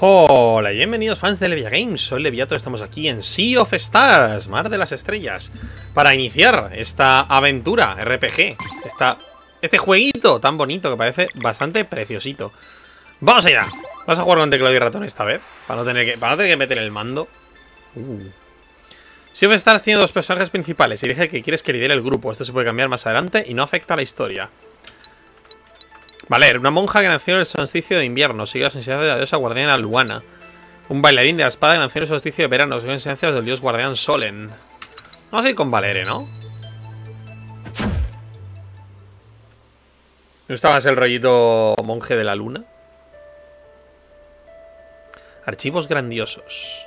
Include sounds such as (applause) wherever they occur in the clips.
Hola y bienvenidos fans de Levia Games, soy Leviato, estamos aquí en Sea of Stars, Mar de las Estrellas Para iniciar esta aventura RPG, esta, este jueguito tan bonito que parece bastante preciosito ¡Vamos allá! ¿Vas a jugar con teclado y ratón esta vez? Para no tener que, para no tener que meter el mando uh. Sea of Stars tiene dos personajes principales y dije que quieres que lidere el grupo Esto se puede cambiar más adelante y no afecta a la historia Valer, una monja que nació en el solsticio de invierno, sigue las enseñanzas de la diosa guardiana Luana. Un bailarín de la espada que nació en el solsticio de verano, sigue las enseñanzas del dios guardián Solen. Vamos a ir con Valere, ¿no? ¿No está más el rollito monje de la luna? Archivos grandiosos.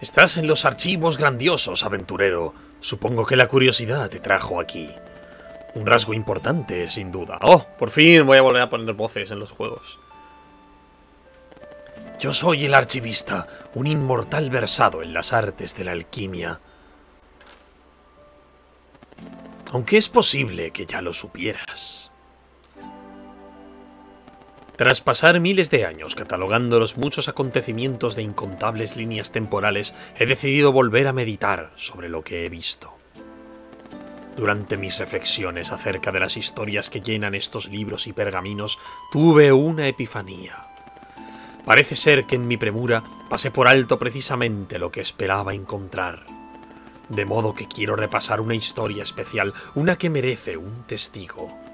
Estás en los archivos grandiosos, aventurero. Supongo que la curiosidad te trajo aquí. Un rasgo importante, sin duda. ¡Oh! Por fin voy a volver a poner voces en los juegos. Yo soy el archivista, un inmortal versado en las artes de la alquimia. Aunque es posible que ya lo supieras. Tras pasar miles de años catalogando los muchos acontecimientos de incontables líneas temporales, he decidido volver a meditar sobre lo que he visto. Durante mis reflexiones acerca de las historias que llenan estos libros y pergaminos, tuve una epifanía. Parece ser que en mi premura pasé por alto precisamente lo que esperaba encontrar. De modo que quiero repasar una historia especial, una que merece un testigo.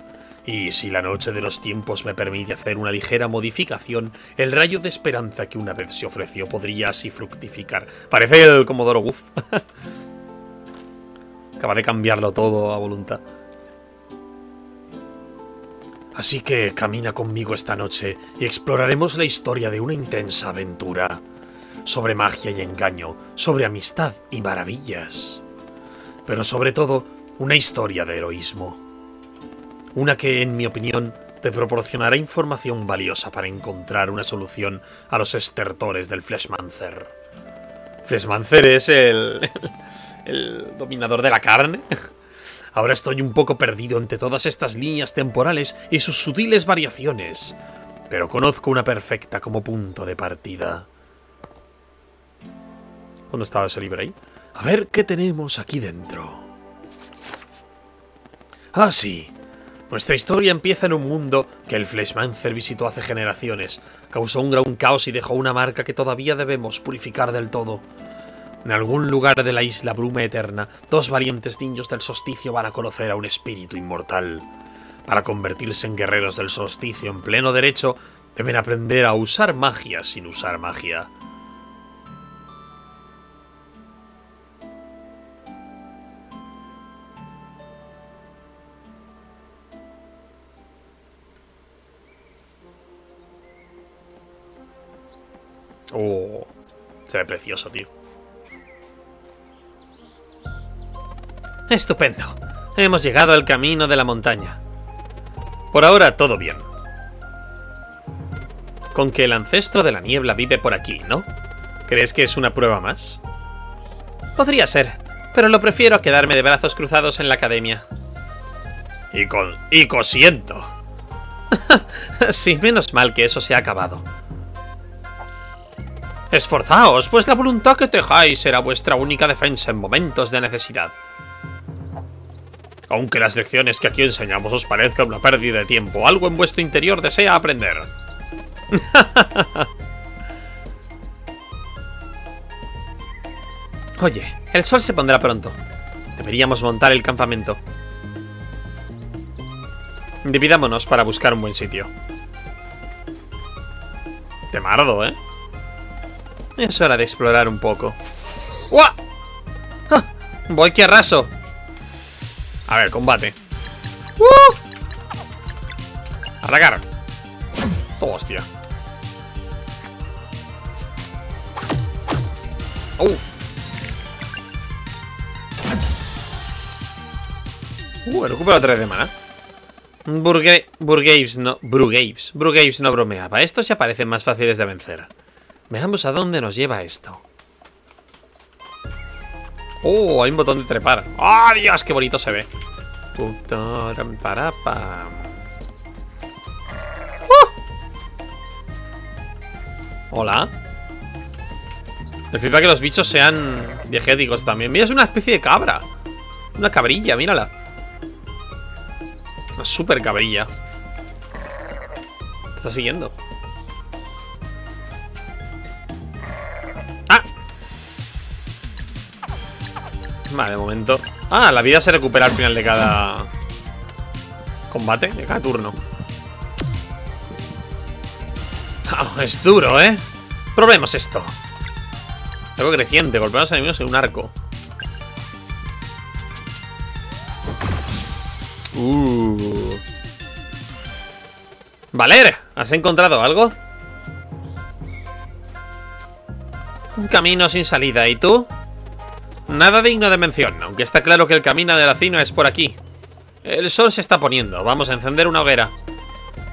Y si la noche de los tiempos me permite hacer una ligera modificación, el rayo de esperanza que una vez se ofreció podría así fructificar. Parece el Comodoro Goof. (laughs) Acaba de cambiarlo todo a voluntad. Así que camina conmigo esta noche y exploraremos la historia de una intensa aventura. Sobre magia y engaño, sobre amistad y maravillas. Pero sobre todo, una historia de heroísmo. Una que, en mi opinión, te proporcionará información valiosa para encontrar una solución a los estertores del Fleshmancer. Fleshmancer es el, (laughs) el, dominador de la carne. Ahora estoy un poco perdido entre todas estas líneas temporales y sus sutiles variaciones, pero conozco una perfecta como punto de partida. ¿Dónde estaba ese libro ahí? A ver qué tenemos aquí dentro. Ah, sí. Nuestra historia empieza en un mundo que el Fleshmancer visitó hace generaciones, causó un gran caos y dejó una marca que todavía debemos purificar del todo. En algún lugar de la isla Bruma Eterna, dos valientes niños del solsticio van a conocer a un espíritu inmortal. Para convertirse en guerreros del solsticio en pleno derecho, deben aprender a usar magia sin usar magia. Oh, se ve precioso, tío. Estupendo. Hemos llegado al camino de la montaña. Por ahora todo bien. Con que el ancestro de la niebla vive por aquí, ¿no? ¿Crees que es una prueba más? Podría ser, pero lo prefiero a quedarme de brazos cruzados en la academia. Y con... y cosiento. (laughs) sí, menos mal que eso se ha acabado. Esforzaos, pues la voluntad que tejáis será vuestra única defensa en momentos de necesidad. Aunque las lecciones que aquí enseñamos os parezcan una pérdida de tiempo, algo en vuestro interior desea aprender. (laughs) Oye, el sol se pondrá pronto. Deberíamos montar el campamento. Dividámonos para buscar un buen sitio. Te mardo, ¿eh? Es hora de explorar un poco. ¡Uah! ¡Ah! Voy que arraso. A ver, combate. ¡Uh! Arragar. Oh, hostia. Uh. Uh, recupero 3 de mana. Burgaves no. Brugaves. Brugaves no bromeaba. Estos ya parecen más fáciles de vencer. Veamos a dónde nos lleva esto. Oh, hay un botón de trepar. ¡Ah, Dios! ¡Qué bonito se ve! Pam. Hola. Me flipa que los bichos sean diegéticos también. Mira, es una especie de cabra. Una cabrilla, mírala. Una super cabrilla. Te está siguiendo. Vale, de momento. Ah, la vida se recupera al final de cada combate, de cada turno. Ah, es duro, ¿eh? Probemos esto. Algo creciente, golpear a los enemigos en un arco. Uh. Valer, ¿has encontrado algo? Un camino sin salida, ¿y tú? Nada digno de mención, aunque está claro que el camino de la cina es por aquí. El sol se está poniendo, vamos a encender una hoguera.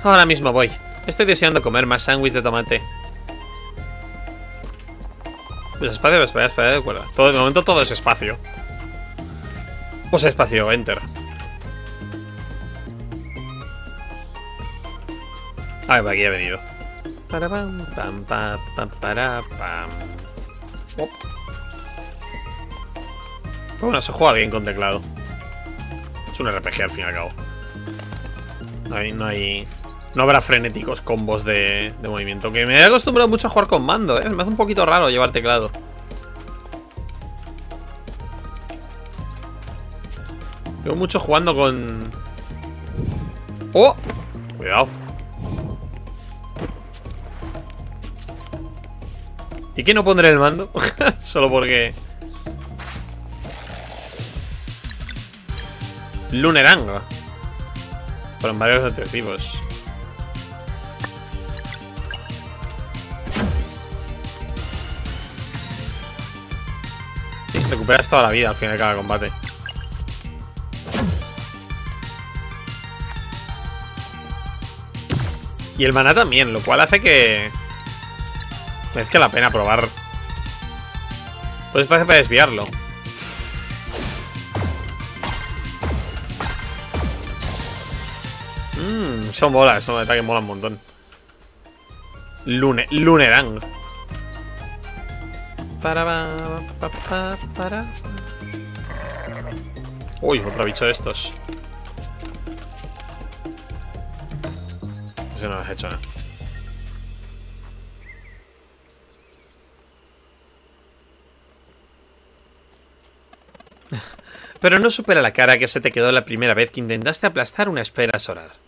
Ahora mismo voy. Estoy deseando comer más sándwich de tomate. Pues espacio, espacio, espacio, de acuerdo. Todo, de momento todo es espacio. Pues espacio, enter. A ver, aquí he venido. Para pam, pam, pam, pam, para pam. Oh. Bueno, se juega bien con teclado. Es un RPG al fin y al cabo. No hay, no hay, no habrá frenéticos combos de, de movimiento. Que me he acostumbrado mucho a jugar con mando, ¿eh? Me hace un poquito raro llevar teclado. Veo mucho jugando con... ¡Oh! Cuidado. ¿Y qué no pondré el mando? (laughs) Solo porque... Lunerang. Fueron varios objetivos. recuperas toda la vida al final de cada combate. Y el maná también, lo cual hace que... Merezca la pena probar. Pues espacio para desviarlo. Mmm, son bolas, son ataques mola un montón. Lune, Lunerang. Para, para, para, Uy, otro bicho de estos. Eso no lo has hecho, ¿no? (laughs) Pero no supera la cara que se te quedó la primera vez que intentaste aplastar una espera solar.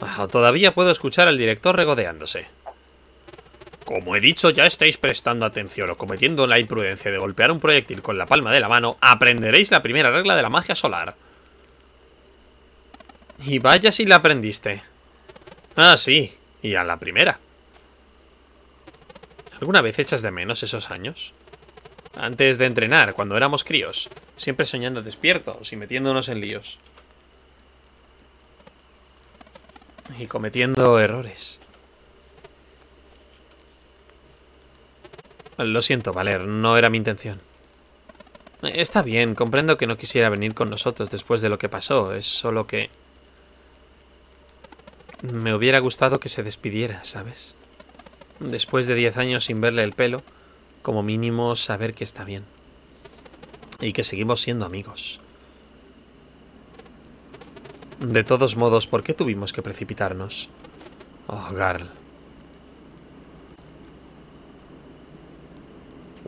Ah, todavía puedo escuchar al director regodeándose. Como he dicho, ya estáis prestando atención o cometiendo la imprudencia de golpear un proyectil con la palma de la mano, aprenderéis la primera regla de la magia solar. Y vaya si la aprendiste. Ah, sí, y a la primera. ¿Alguna vez echas de menos esos años? Antes de entrenar, cuando éramos críos, siempre soñando despiertos y metiéndonos en líos. Y cometiendo errores. Lo siento, Valer, no era mi intención. Está bien, comprendo que no quisiera venir con nosotros después de lo que pasó, es solo que... Me hubiera gustado que se despidiera, ¿sabes? Después de diez años sin verle el pelo, como mínimo saber que está bien. Y que seguimos siendo amigos. De todos modos, ¿por qué tuvimos que precipitarnos? Oh, Garl.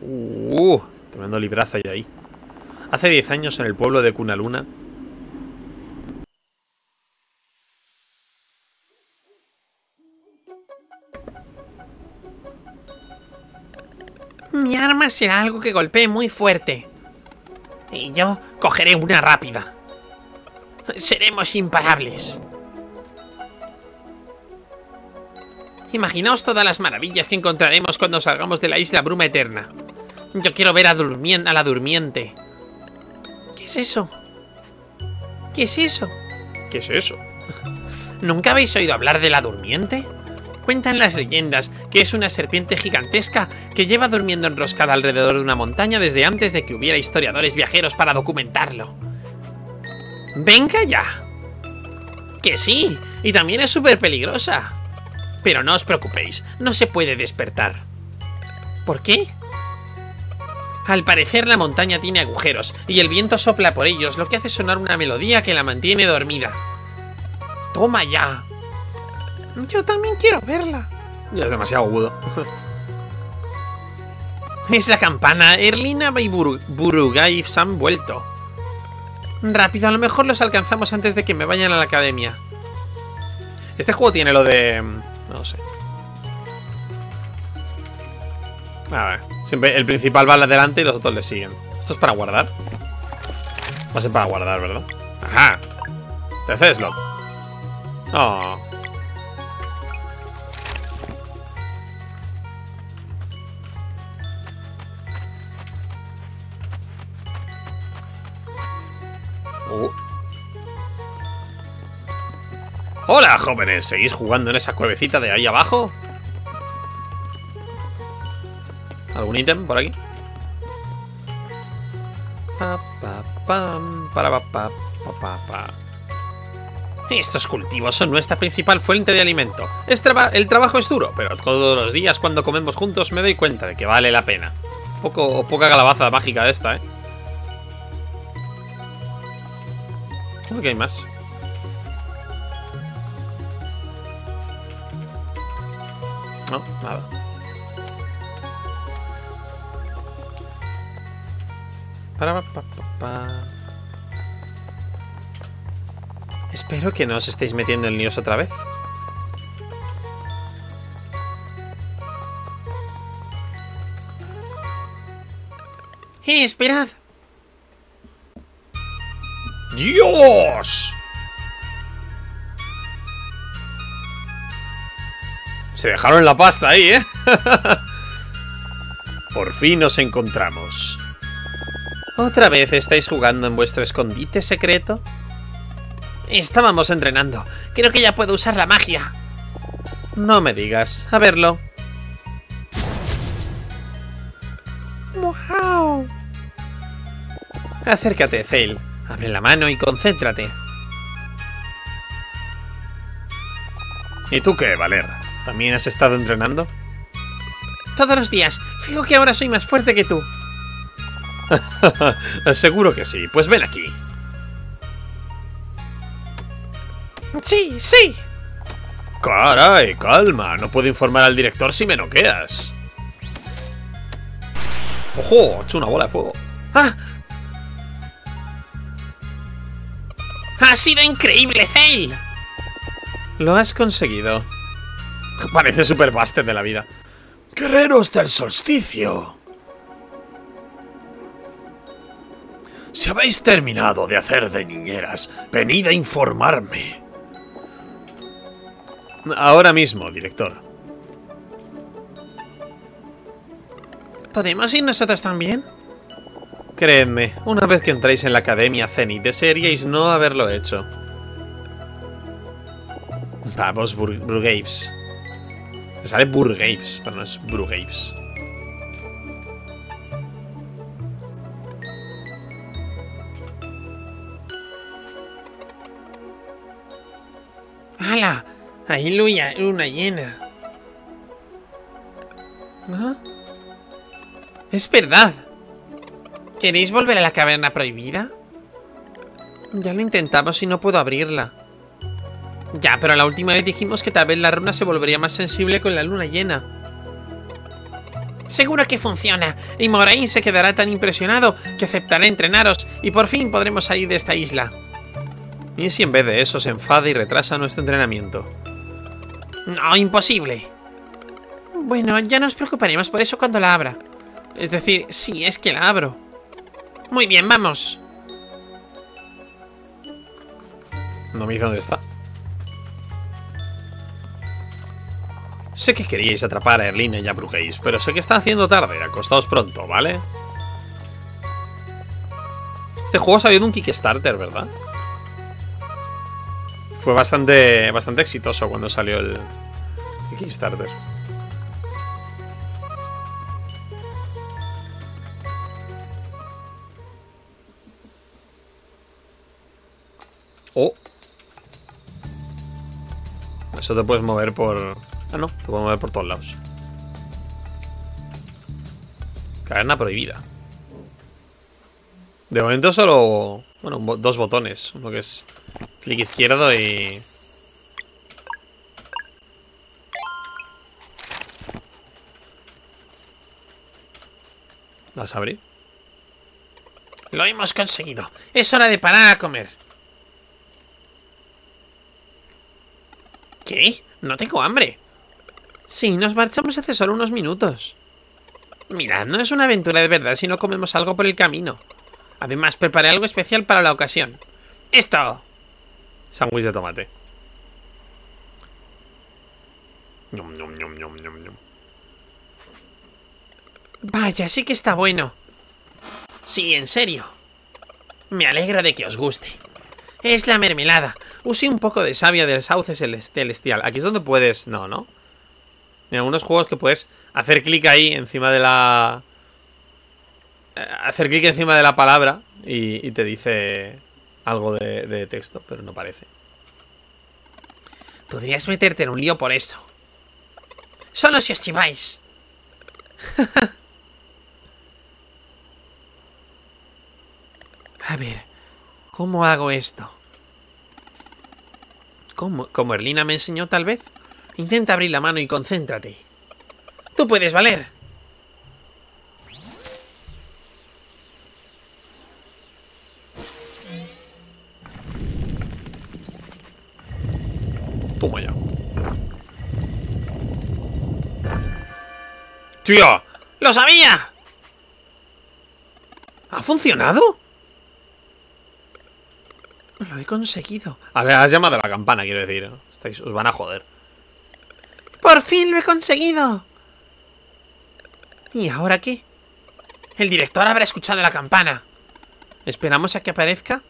Uh, tremendo librazo hay ahí. Hace 10 años en el pueblo de Cunaluna. Mi arma será algo que golpee muy fuerte. Y yo cogeré una rápida. Seremos imparables. Imaginaos todas las maravillas que encontraremos cuando salgamos de la isla Bruma Eterna. Yo quiero ver a, a la durmiente. ¿Qué es eso? ¿Qué es eso? ¿Qué es eso? (laughs) ¿Nunca habéis oído hablar de la durmiente? Cuentan las leyendas que es una serpiente gigantesca que lleva durmiendo enroscada alrededor de una montaña desde antes de que hubiera historiadores viajeros para documentarlo. Venga ya. Que sí, y también es súper peligrosa. Pero no os preocupéis, no se puede despertar. ¿Por qué? Al parecer la montaña tiene agujeros y el viento sopla por ellos, lo que hace sonar una melodía que la mantiene dormida. Toma ya. Yo también quiero verla. Ya es demasiado agudo. (laughs) es la campana. Erlina y Bur Burugay se han vuelto. Rápido, a lo mejor los alcanzamos antes de que me vayan a la academia. Este juego tiene lo de... No sé. A ver. Siempre el principal va adelante y los otros le siguen. ¿Esto es para guardar? Va a ser para guardar, ¿verdad? Ajá. Tercer slot. Oh. Uh. Hola, jóvenes. ¿Seguís jugando en esa cuevecita de ahí abajo? ¿Algún ítem por aquí? Pa, pa, pam, para, pa, pa. Estos cultivos son nuestra principal fuente de alimento. El trabajo es duro, pero todos los días cuando comemos juntos me doy cuenta de que vale la pena. Poco, poca calabaza mágica esta, ¿eh? ¿Cómo que hay más? No, nada. Para, pa, pa, pa. Espero que no os estéis metiendo en líos otra vez. ¡Eh, esperad! ¡Dios! Se dejaron la pasta ahí, ¿eh? (laughs) Por fin nos encontramos. ¿Otra vez estáis jugando en vuestro escondite secreto? Estábamos entrenando. Creo que ya puedo usar la magia. No me digas. A verlo. ¡Wow! Acércate, Zale. Abre la mano y concéntrate. ¿Y tú qué, Valer? ¿También has estado entrenando? Todos los días. Fijo que ahora soy más fuerte que tú. (laughs) Seguro que sí. Pues ven aquí. Sí, sí. Caray, calma. No puedo informar al director si me noqueas. ¡Ojo! Hecho una bola de fuego. ¡Ah! ¡Ha sido increíble, Zale! Lo has conseguido. Parece Super Buster de la vida. Guerreros del solsticio. Si habéis terminado de hacer de niñeras, venid a informarme. Ahora mismo, director. ¿Podemos ir nosotros también? Creedme, una vez que entráis en la Academia Zenith, desearíais no haberlo hecho. Vamos, Bur Brugaves. Me sale Burgaves, pero no es Brugaves. ¡Hala! Ahí luya, luna llena. ¿Ah? Es verdad. ¿Queréis volver a la caverna prohibida? Ya lo intentamos y no puedo abrirla. Ya, pero la última vez dijimos que tal vez la runa se volvería más sensible con la luna llena. Seguro que funciona, y Moraine se quedará tan impresionado que aceptará entrenaros y por fin podremos salir de esta isla. ¿Y si en vez de eso se enfada y retrasa nuestro entrenamiento? No, imposible. Bueno, ya nos preocuparemos por eso cuando la abra. Es decir, si es que la abro. Muy bien, vamos. No me dice dónde está. Sé que queríais atrapar a Erline y a Brugeis, pero sé que está haciendo tarde. Acostaos pronto, ¿vale? Este juego salió de un Kickstarter, ¿verdad? Fue bastante, bastante exitoso cuando salió el Kickstarter. Eso te puedes mover por... Ah, no, te puedes mover por todos lados. Caverna prohibida. De momento solo... Bueno, dos botones. Uno que es clic izquierdo y... ¿Vas a abrir? Lo hemos conseguido. Es hora de parar a comer. ¿Qué? No tengo hambre. Sí, nos marchamos hace solo unos minutos. Mirad, no es una aventura de verdad si no comemos algo por el camino. Además, preparé algo especial para la ocasión. ¡Esto! Sándwich de tomate. Vaya, sí que está bueno. Sí, en serio. Me alegra de que os guste. Es la mermelada. Use un poco de savia del sauce celestial. Aquí es donde puedes... No, ¿no? En algunos juegos que puedes hacer clic ahí encima de la... Eh, hacer clic encima de la palabra y, te dice algo de, de texto, pero no parece. Podrías meterte en un lío por eso. Solo si os chiváis. (laughs) A ver, ¿cómo hago esto? ¿Cómo? ¿Como Erlina me enseñó tal vez? Intenta abrir la mano y concéntrate. ¡Tú puedes valer! Toma ya. ¡Tío! ¡Lo sabía! ¿Ha funcionado? He conseguido. A ver, has llamado a la campana, quiero decir. Estáis, os van a joder. ¡Por fin lo he conseguido! ¿Y ahora qué? El director habrá escuchado la campana. ¿Esperamos a que aparezca?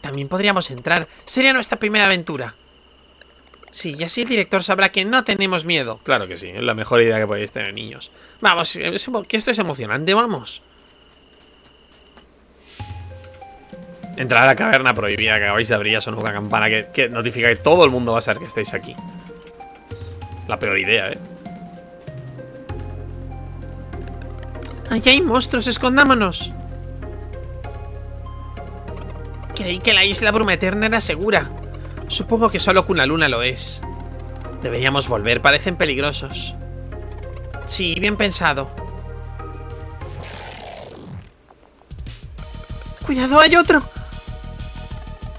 También podríamos entrar. Sería nuestra primera aventura. Sí, y así el director sabrá que no tenemos miedo. Claro que sí, es la mejor idea que podéis tener, niños. Vamos, que esto es emocionante, vamos. Entrar a la caverna prohibida que acabáis de abrir son una campana que, que notifica que todo el mundo va a saber que estáis aquí. La peor idea, ¿eh? ¡Allá hay monstruos! ¡Escondámonos! Creí que la isla Bruma Eterna era segura. Supongo que solo Luna lo es. Deberíamos volver, parecen peligrosos. Sí, bien pensado. ¡Cuidado, hay otro!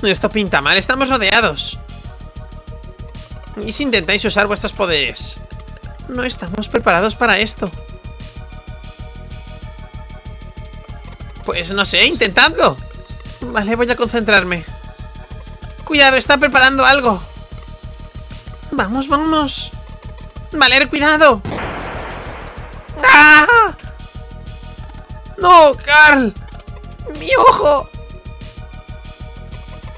Esto pinta mal, estamos rodeados. ¿Y si intentáis usar vuestros poderes? No estamos preparados para esto. Pues no sé, intentando. Vale, voy a concentrarme. Cuidado, está preparando algo. Vamos, vamos. Valer, cuidado. ¡Ah! ¡No, Carl! ¡Mi ojo!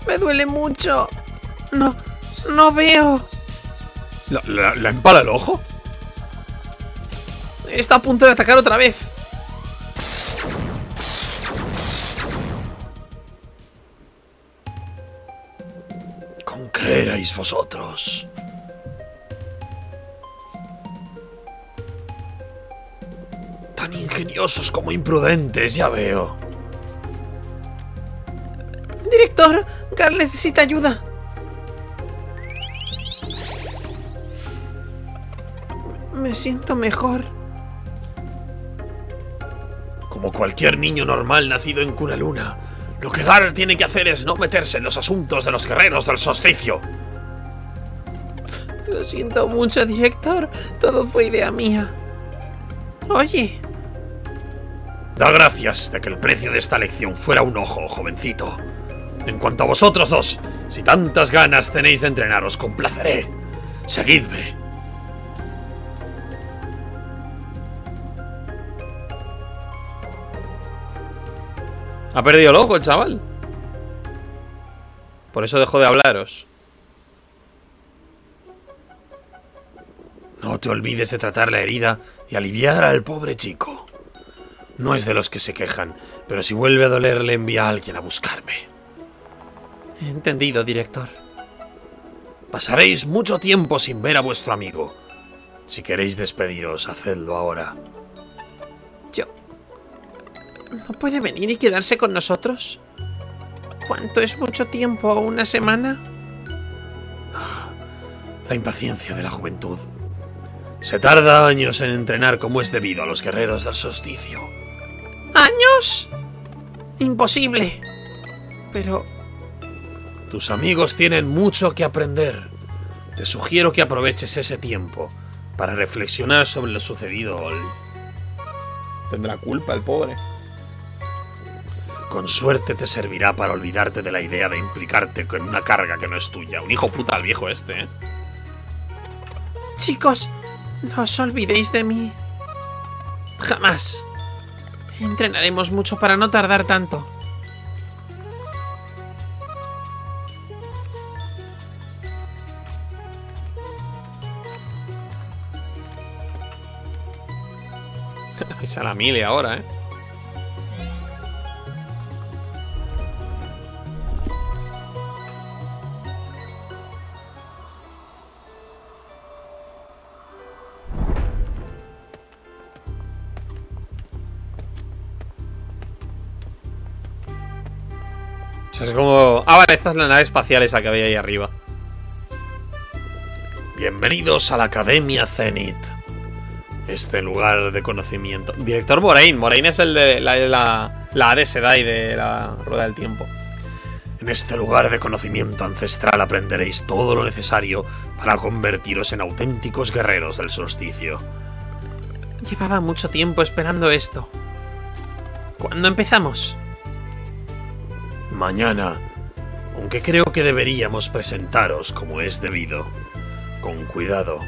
Me duele mucho. No, no veo. ¿La, empala el ojo? Está a punto de atacar otra vez. ¿Con qué erais vosotros? Tan ingeniosos como imprudentes, ya veo. Director, Carl necesita ayuda. Me siento mejor. Como cualquier niño normal nacido en Cuna Luna, lo que Garl tiene que hacer es no meterse en los asuntos de los guerreros del solsticio. Lo siento mucho, director. Todo fue idea mía. Oye. Da gracias de que el precio de esta lección fuera un ojo, jovencito. En cuanto a vosotros dos, si tantas ganas tenéis de entrenaros, complaceré. Seguidme. Ha perdido el ojo el chaval. Por eso dejó de hablaros. No te olvides de tratar la herida y aliviar al pobre chico. No es de los que se quejan, pero si vuelve a dolerle envía a alguien a buscarme. Entendido, director. Pasaréis mucho tiempo sin ver a vuestro amigo. Si queréis despediros, hacedlo ahora. Yo... ¿No puede venir y quedarse con nosotros? ¿Cuánto es mucho tiempo? ¿Una semana? La impaciencia de la juventud. Se tarda años en entrenar como es debido a los guerreros del solsticio. ¿Años? Imposible. Pero... Tus amigos tienen mucho que aprender. Te sugiero que aproveches ese tiempo para reflexionar sobre lo sucedido hoy. Tendrá culpa el pobre. Con suerte te servirá para olvidarte de la idea de implicarte con una carga que no es tuya. Un hijo puta al viejo este, ¿eh? Chicos, no os olvidéis de mí. Jamás. Entrenaremos mucho para no tardar tanto. A la mile ahora, ¿eh? Es como... Ah, vale, esta es la nave espacial esa que había ahí arriba. Bienvenidos a la Academia Zenith. Este lugar de conocimiento. Director Moraine. Moraine es el de la, la, la de Sedai de la Rueda del Tiempo. En este lugar de conocimiento ancestral aprenderéis todo lo necesario para convertiros en auténticos guerreros del solsticio. Llevaba mucho tiempo esperando esto. ¿Cuándo empezamos? Mañana, aunque creo que deberíamos presentaros como es debido, con cuidado.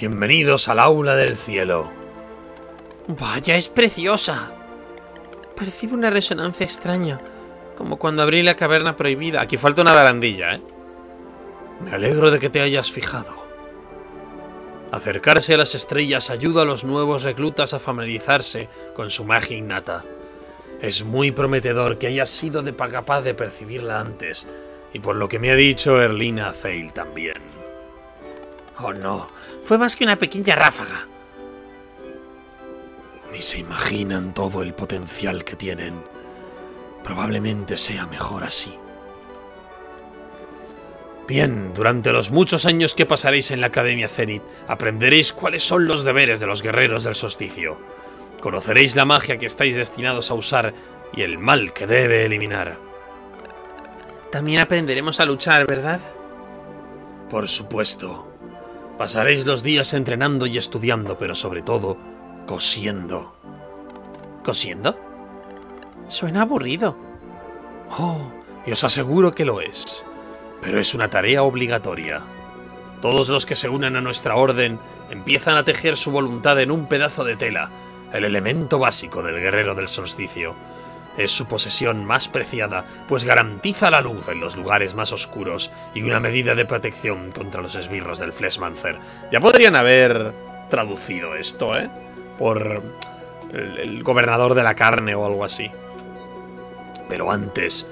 Bienvenidos al aula del cielo. Vaya, es preciosa. Percibe una resonancia extraña, como cuando abrí la caverna prohibida. Aquí falta una barandilla, ¿eh? Me alegro de que te hayas fijado. Acercarse a las estrellas ayuda a los nuevos reclutas a familiarizarse con su magia innata. Es muy prometedor que hayas sido de capaz de percibirla antes, y por lo que me ha dicho Erlina Fail también. Oh no, fue más que una pequeña ráfaga. Ni se imaginan todo el potencial que tienen. Probablemente sea mejor así. Bien, durante los muchos años que pasaréis en la Academia Zenith, aprenderéis cuáles son los deberes de los guerreros del solsticio. Conoceréis la magia que estáis destinados a usar y el mal que debe eliminar. También aprenderemos a luchar, ¿verdad? Por supuesto. Pasaréis los días entrenando y estudiando, pero sobre todo, cosiendo. ¿Cosiendo? Suena aburrido. Oh, y os aseguro que lo es. Pero es una tarea obligatoria. Todos los que se unen a nuestra orden empiezan a tejer su voluntad en un pedazo de tela, el elemento básico del guerrero del solsticio. Es su posesión más preciada, pues garantiza la luz en los lugares más oscuros y una medida de protección contra los esbirros del Fleshmancer. Ya podrían haber traducido esto, ¿eh? Por el, el gobernador de la carne o algo así. Pero antes,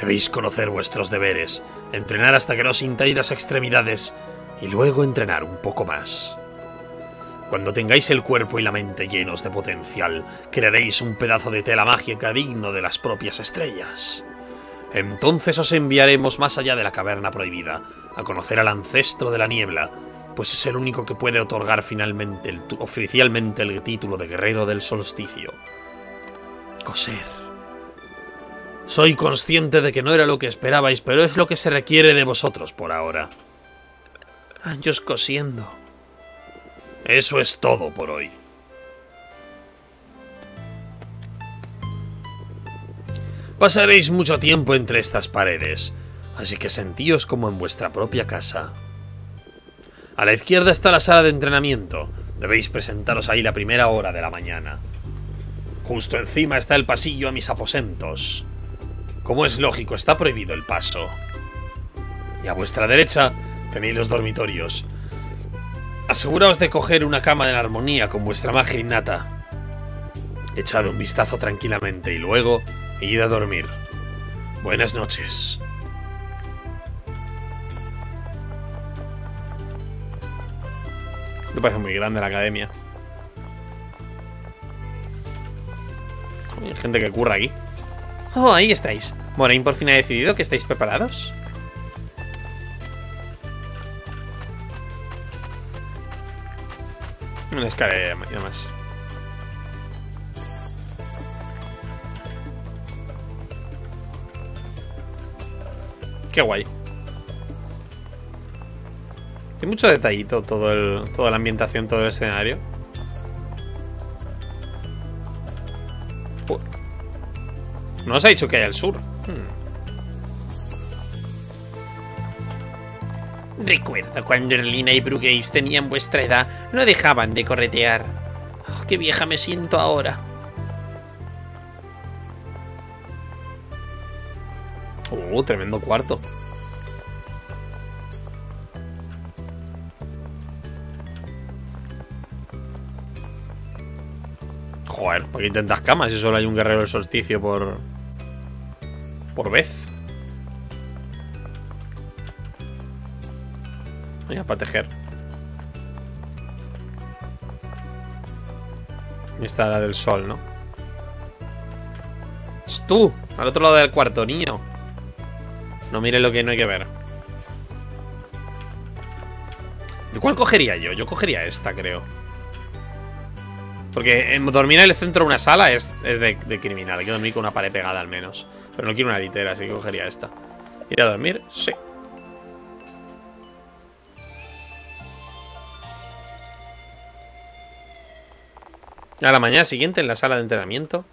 debéis conocer vuestros deberes, entrenar hasta que no sintáis las extremidades y luego entrenar un poco más. Cuando tengáis el cuerpo y la mente llenos de potencial, crearéis un pedazo de tela mágica digno de las propias estrellas. Entonces os enviaremos más allá de la caverna prohibida, a conocer al ancestro de la niebla, pues es el único que puede otorgar finalmente oficialmente el título de guerrero del solsticio. Coser. Soy consciente de que no era lo que esperabais, pero es lo que se requiere de vosotros por ahora. Años cosiendo. Eso es todo por hoy. Pasaréis mucho tiempo entre estas paredes, así que sentíos como en vuestra propia casa. A la izquierda está la sala de entrenamiento. Debéis presentaros ahí la primera hora de la mañana. Justo encima está el pasillo a mis aposentos. Como es lógico, está prohibido el paso. Y a vuestra derecha tenéis los dormitorios. Aseguraos de coger una cama en armonía con vuestra magia innata. Echad un vistazo tranquilamente y luego id a dormir. Buenas noches. Me parece muy grande la academia. Hay gente que curra aquí. Oh, ahí estáis. Moraine por fin ha decidido que estáis preparados. Una escalera y demás. Qué guay. Tiene mucho detallito todo el, toda la ambientación, todo el escenario. No os ha dicho que hay al sur. Hmm. Recuerdo cuando Erlina y Brugaves tenían vuestra edad, no dejaban de corretear. Oh, ¡Qué vieja me siento ahora! Oh, tremendo cuarto. Joder, ¿por qué intentas camas si solo hay un guerrero del solsticio por... Por vez? Mira, para tejer. Y está la del sol, ¿no? ¡Es tú! Al otro lado del cuarto, niño. No mire lo que no hay que ver. ¿Y cuál cogería yo? Yo cogería esta, creo. Porque dormir en el centro de una sala es, de, criminal. Hay que dormir con una pared pegada al menos. Pero no quiero una litera, así que cogería esta. ¿Ir a dormir? Sí. A la mañana siguiente en la sala de entrenamiento.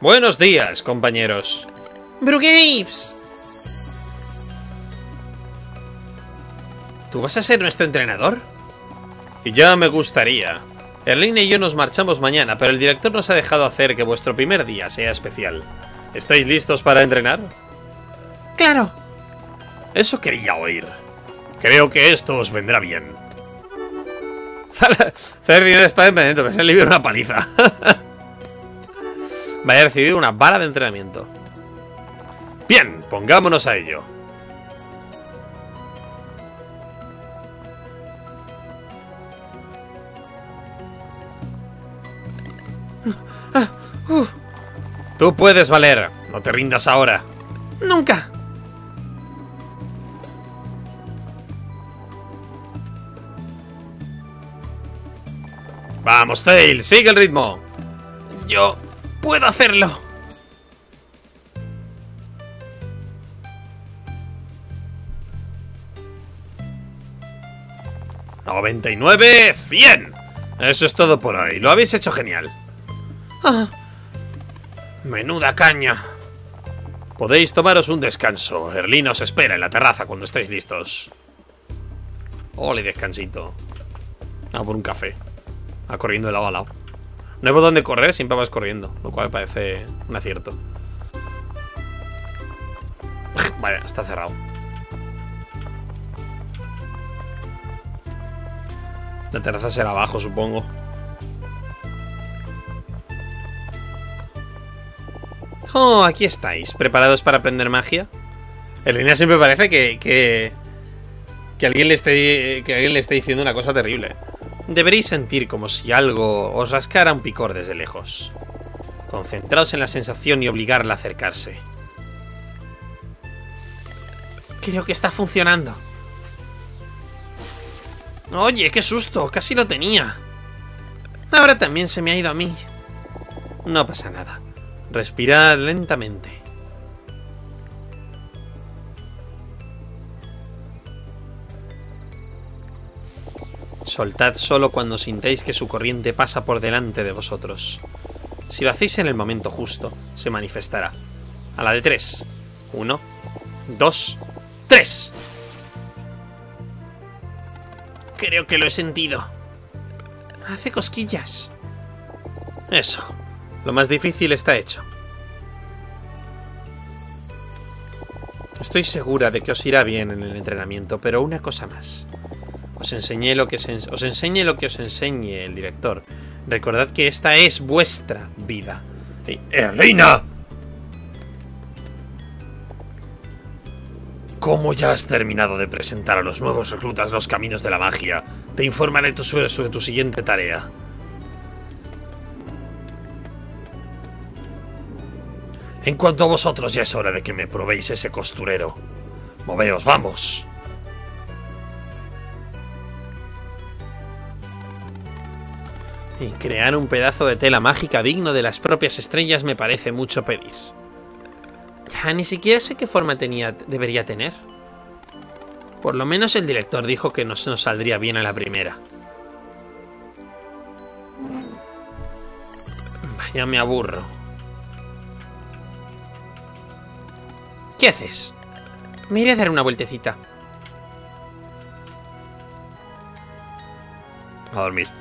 Buenos días, compañeros. Brugaves. ¿Tú vas a ser nuestro entrenador? Y ya me gustaría. Erline y yo nos marchamos mañana, pero el director nos ha dejado hacer que vuestro primer día sea especial. ¿Estáis listos para entrenar? ¡Claro! Eso quería oír. Creo que esto os vendrá bien. Dinero de espada emprendimiento, que se le una paliza. (laughs) Vaya a recibir una bala de entrenamiento. Bien, pongámonos a ello. (laughs) Tú puedes, Valer. No te rindas ahora. Nunca. Vamos, Tail, sigue el ritmo. Yo puedo hacerlo. ¡99! ¡100! Eso es todo por hoy. Lo habéis hecho genial. Ah. Menuda caña. Podéis tomaros un descanso. Erlín os espera en la terraza cuando estéis listos. Ole, descansito. A por un café. A corriendo de lado a lado. No hay por dónde correr, siempre vas corriendo. Lo cual me parece un acierto. (laughs) vale, está cerrado. La terraza será abajo, supongo. Oh, aquí estáis. ¿Preparados para aprender magia? En línea siempre parece que, que, que, alguien le esté, que alguien le esté diciendo una cosa terrible. Deberéis sentir como si algo os rascara un picor desde lejos. Concentraos en la sensación y obligarla a acercarse. Creo que está funcionando. Oye, qué susto, casi lo tenía. Ahora también se me ha ido a mí. No pasa nada. Respirad lentamente. Soltad solo cuando sintáis que su corriente pasa por delante de vosotros. Si lo hacéis en el momento justo, se manifestará. A la de tres. Uno, dos, tres. Creo que lo he sentido. Hace cosquillas. Eso. Lo más difícil está hecho. Estoy segura de que os irá bien en el entrenamiento, pero una cosa más. Os enseñé lo que os enseñe lo que os enseñe el director. Recordad que esta es vuestra vida. ¡Erlina! ¿Cómo ya has terminado de presentar a los nuevos reclutas los caminos de la magia? Te informaré sobre, sobre tu siguiente tarea. En cuanto a vosotros, ya es hora de que me probéis ese costurero. Moveos, vamos. Y crear un pedazo de tela mágica digno de las propias estrellas me parece mucho pedir. Ya ni siquiera sé qué forma tenía, debería tener. Por lo menos el director dijo que no nos saldría bien a la primera. Vaya, me aburro. ¿Qué haces? Me iré a dar una vueltecita. A dormir.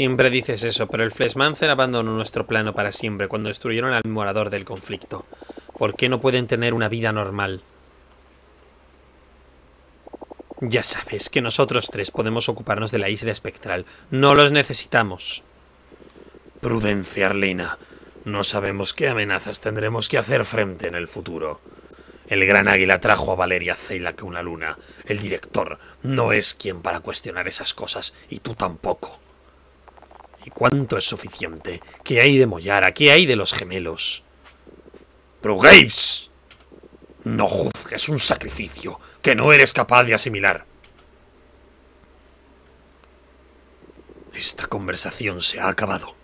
Siempre dices eso, pero el Fleshmancer abandonó nuestro plano para siempre cuando destruyeron al morador del conflicto. ¿Por qué no pueden tener una vida normal? Ya sabes que nosotros tres podemos ocuparnos de la isla espectral. No los necesitamos. Prudencia, Arlina. No sabemos qué amenazas tendremos que hacer frente en el futuro. El gran águila trajo a Valeria Zeila que una luna. El director no es quien para cuestionar esas cosas, y tú tampoco. ¿Y cuánto es suficiente? ¿Qué hay de Moyara? ¿Qué hay de los gemelos? Brugaves, no juzgues un sacrificio que no eres capaz de asimilar. Esta conversación se ha acabado.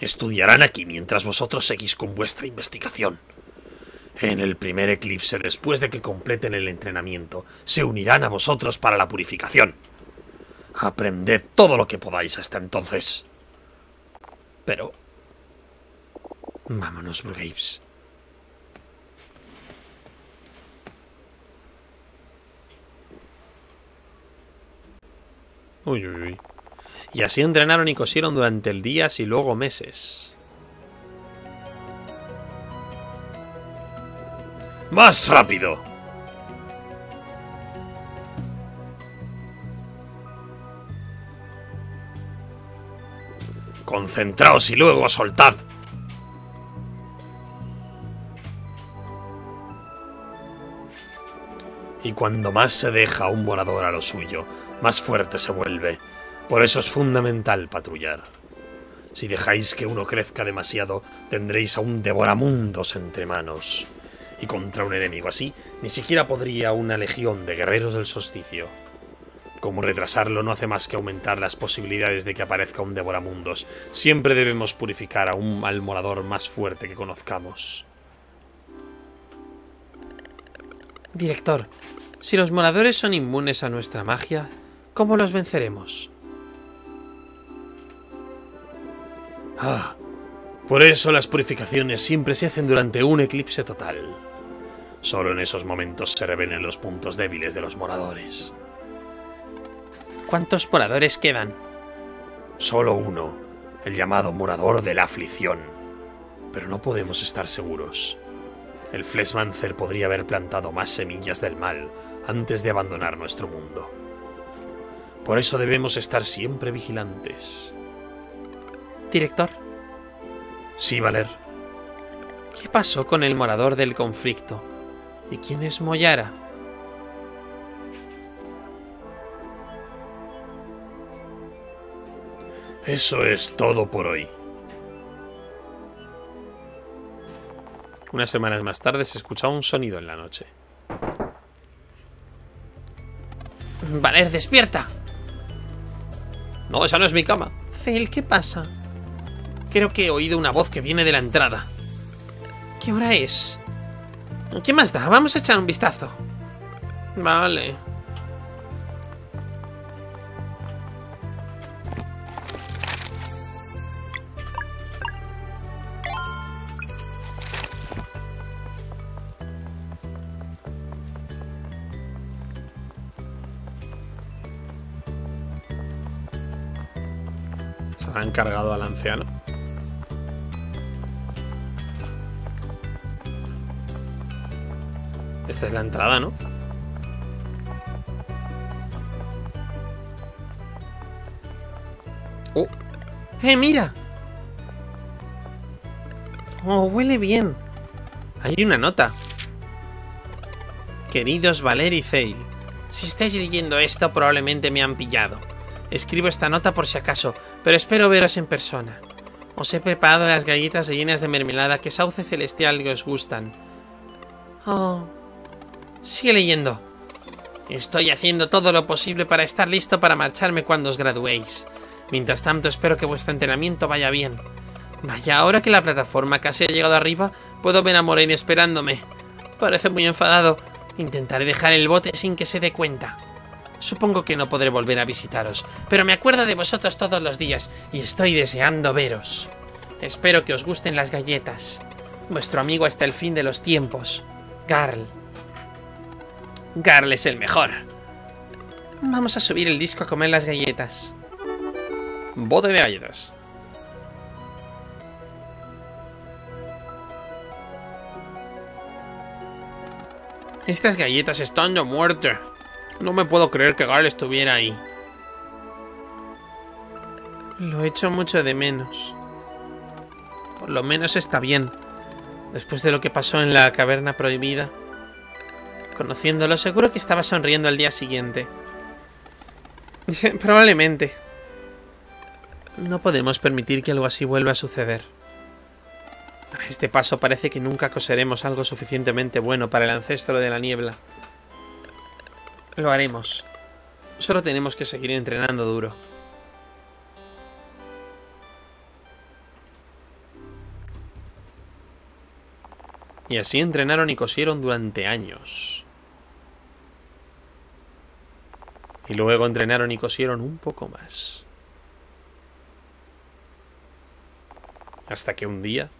Estudiarán aquí mientras vosotros seguís con vuestra investigación. En el primer eclipse, después de que completen el entrenamiento, se unirán a vosotros para la purificación. Aprended todo lo que podáis hasta entonces. Pero... Vámonos, Brugaves. Uy, uy, uy. Y así entrenaron y cosieron durante el día y luego meses. ¡Más rápido! Concentraos y luego soltad. Y cuando más se deja un volador a lo suyo, más fuerte se vuelve. Por eso es fundamental patrullar. Si dejáis que uno crezca demasiado, tendréis a un devoramundos entre manos. Y contra un enemigo así, ni siquiera podría una legión de guerreros del solsticio. Como retrasarlo no hace más que aumentar las posibilidades de que aparezca un devoramundos. Siempre debemos purificar a un mal morador más fuerte que conozcamos. Director, si los moradores son inmunes a nuestra magia, ¿Cómo los venceremos? Ah, por eso las purificaciones siempre se hacen durante un eclipse total. Solo en esos momentos se revelen los puntos débiles de los moradores. ¿Cuántos moradores quedan? Solo uno, el llamado morador de la aflicción. Pero no podemos estar seguros. El Fleshmancer podría haber plantado más semillas del mal antes de abandonar nuestro mundo. Por eso debemos estar siempre vigilantes. Director. Sí, Valer. ¿Qué pasó con el morador del conflicto? ¿Y quién es Moyara? Eso es todo por hoy. Unas semanas más tarde se escuchaba un sonido en la noche. Valer, despierta. No, esa no es mi cama. Cel, ¿qué pasa? Creo que he oído una voz que viene de la entrada. ¿Qué hora es? ¿Qué más da? Vamos a echar un vistazo. Vale. Han cargado al anciano. Esta es la entrada, ¿no? ¡Oh! ¡Eh, mira! ¡Oh, huele bien! Hay una nota. Queridos Valer y Zeil, si estáis leyendo esto probablemente me han pillado. Escribo esta nota por si acaso, pero espero veros en persona. Os he preparado las galletas rellenas de mermelada que sauce celestial que os gustan. Oh. Sigue leyendo. Estoy haciendo todo lo posible para estar listo para marcharme cuando os graduéis. Mientras tanto, espero que vuestro entrenamiento vaya bien. Vaya, ahora que la plataforma casi ha llegado arriba, puedo ver a Moraine esperándome. Parece muy enfadado. Intentaré dejar el bote sin que se dé cuenta. Supongo que no podré volver a visitaros, pero me acuerdo de vosotros todos los días y estoy deseando veros. Espero que os gusten las galletas. Vuestro amigo hasta el fin de los tiempos. Garl. Garl es el mejor. Vamos a subir el disco a comer las galletas. Bote de galletas. Estas galletas están de muerte. No me puedo creer que Garl estuviera ahí. Lo echo mucho de menos. Por lo menos está bien. Después de lo que pasó en la caverna prohibida. Conociéndolo, seguro que estaba sonriendo al día siguiente. (laughs) Probablemente. No podemos permitir que algo así vuelva a suceder. A este paso parece que nunca coseremos algo suficientemente bueno para el ancestro de la niebla. Lo haremos. Solo tenemos que seguir entrenando duro. Y así entrenaron y cosieron durante años. Y luego entrenaron y cosieron un poco más. Hasta que un día...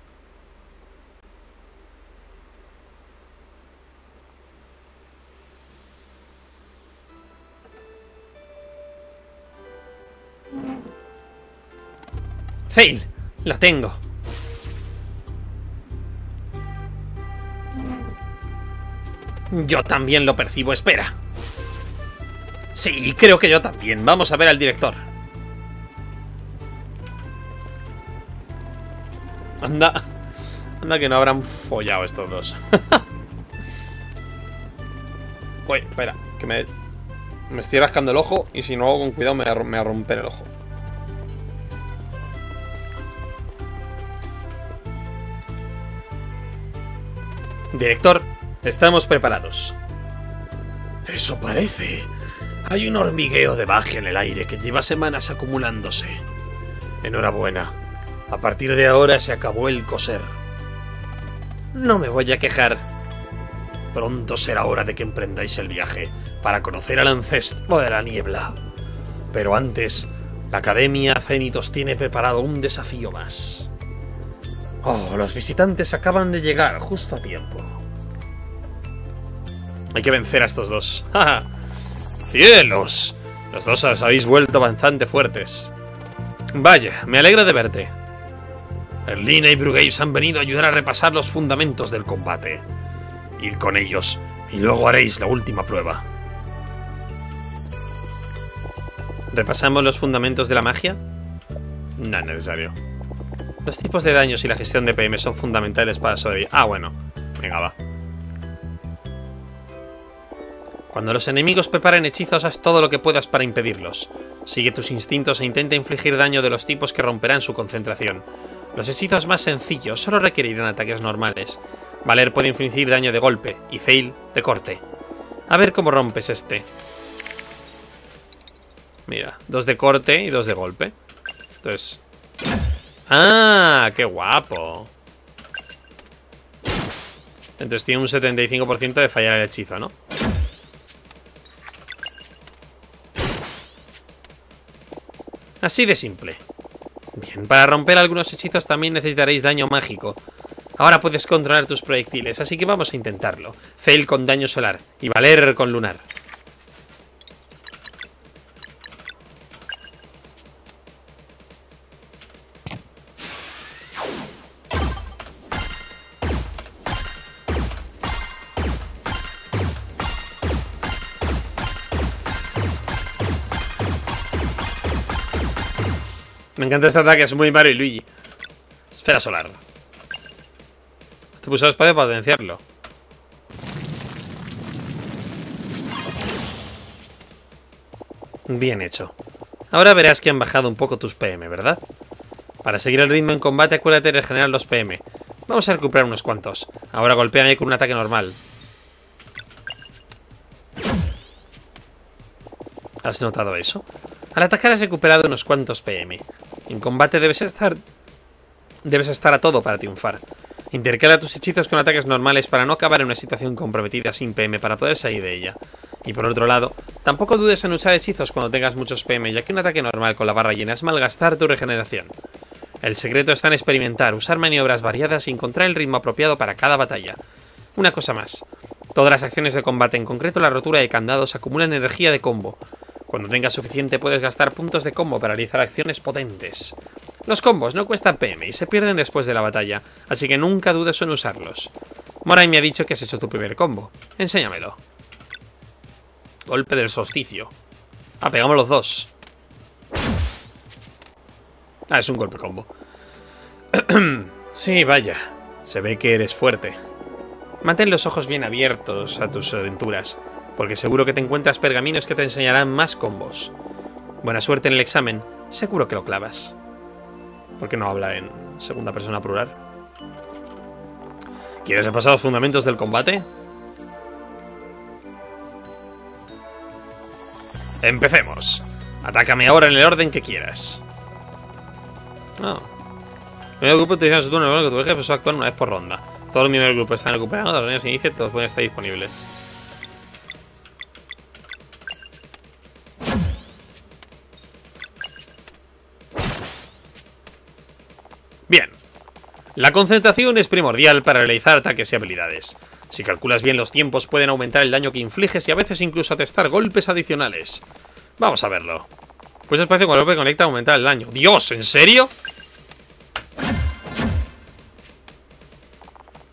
¡Fail! ¡La tengo! Yo también lo percibo, espera. Sí, creo que yo también. Vamos a ver al director. Anda. Anda que no habrán follado estos dos. (laughs) Uy, espera. Que me... Me estoy rascando el ojo y si no hago con cuidado me a romper el ojo. Director, estamos preparados. Eso parece. Hay un hormigueo de baje en el aire que lleva semanas acumulándose. Enhorabuena. A partir de ahora se acabó el coser. No me voy a quejar. Pronto será hora de que emprendáis el viaje para conocer al ancestro de la niebla. Pero antes, la Academia Cénitos tiene preparado un desafío más. Oh, los visitantes acaban de llegar justo a tiempo. Hay que vencer a estos dos. (laughs) ¡Cielos! Los dos os habéis vuelto bastante fuertes. Vaya, me alegra de verte. Erlina y Brugaves han venido a ayudar a repasar los fundamentos del combate. Id con ellos y luego haréis la última prueba. ¿Repasamos los fundamentos de la magia? No es necesario. Los tipos de daños y la gestión de PM son fundamentales para sobrevivir. Ah, bueno. Venga, va. Cuando los enemigos preparen hechizos, haz todo lo que puedas para impedirlos. Sigue tus instintos e intenta infligir daño de los tipos que romperán su concentración. Los hechizos más sencillos solo requerirán ataques normales. Valer puede infligir daño de golpe y Fail de corte. A ver cómo rompes este. Mira, dos de corte y dos de golpe. Entonces... ¡Ah! ¡Qué guapo! Entonces tiene un 75% de fallar el hechizo, ¿no? Así de simple. Bien, para romper algunos hechizos también necesitaréis daño mágico. Ahora puedes controlar tus proyectiles, así que vamos a intentarlo. Fail con daño solar y Valer con lunar. Me encanta este ataque, es muy Mario y Luigi. Esfera solar. Te puso el espacio para potenciarlo. Bien hecho. Ahora verás que han bajado un poco tus PM, ¿verdad? Para seguir el ritmo en combate, acuérdate de regenerar los PM. Vamos a recuperar unos cuantos. Ahora golpeame con un ataque normal. ¿Has notado eso? Al atacar has recuperado unos cuantos PM. En combate debes estar... Debes estar a todo para triunfar. Intercala tus hechizos con ataques normales para no acabar en una situación comprometida sin PM para poder salir de ella. Y por otro lado, tampoco dudes en usar hechizos cuando tengas muchos PM, ya que un ataque normal con la barra llena es malgastar tu regeneración. El secreto está en experimentar, usar maniobras variadas y encontrar el ritmo apropiado para cada batalla. Una cosa más. Todas las acciones de combate, en concreto la rotura de candados, acumulan energía de combo. Cuando tengas suficiente puedes gastar puntos de combo para realizar acciones potentes. Los combos no cuestan PM y se pierden después de la batalla, así que nunca dudes en usarlos. Morai me ha dicho que has hecho tu primer combo. Enséñamelo. Golpe del solsticio. Ah, pegamos los dos. Ah, es un golpe combo. (clears throat) sí, vaya. Se ve que eres fuerte. Mantén los ojos bien abiertos a tus aventuras, porque seguro que te encuentras pergaminos que te enseñarán más combos. Buena suerte en el examen, seguro que lo clavas. ¿Por qué no habla en segunda persona plural? ¿Quieres repasar los fundamentos del combate? Empecemos. Atácame ahora en el orden que quieras. No. El grupo utiliza su turno que tu eje empezó a actuar una vez por ronda. Todos los miembros del grupo están recuperados, los líneas de inicio todos pueden estar disponibles. Bien. La concentración es primordial para realizar ataques y habilidades. Si calculas bien los tiempos pueden aumentar el daño que infliges y a veces incluso atestar golpes adicionales. Vamos a verlo. Pues espacio con el golpe conecta a aumentar el daño. ¡Dios! ¿En serio?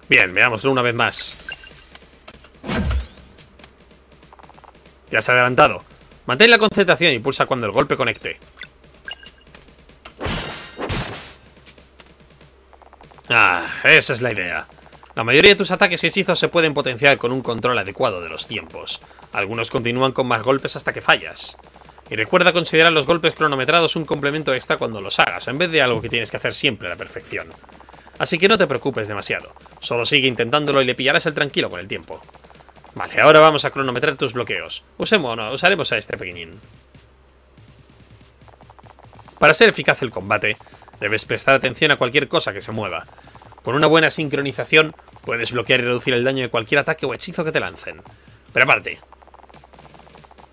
Bien, veámoslo una vez más. Ya se ha adelantado. Mantén la concentración y pulsa cuando el golpe conecte. Esa es la idea. La mayoría de tus ataques y hechizos se pueden potenciar con un control adecuado de los tiempos. Algunos continúan con más golpes hasta que fallas. Y recuerda considerar los golpes cronometrados un complemento extra cuando los hagas, en vez de algo que tienes que hacer siempre a la perfección. Así que no te preocupes demasiado, solo sigue intentándolo y le pillarás el tranquilo con el tiempo. Vale, ahora vamos a cronometrar tus bloqueos. Usemos, no, usaremos a este pequeñín. Para ser eficaz el combate, debes prestar atención a cualquier cosa que se mueva. Con una buena sincronización, puedes bloquear y reducir el daño de cualquier ataque o hechizo que te lancen. Pero aparte,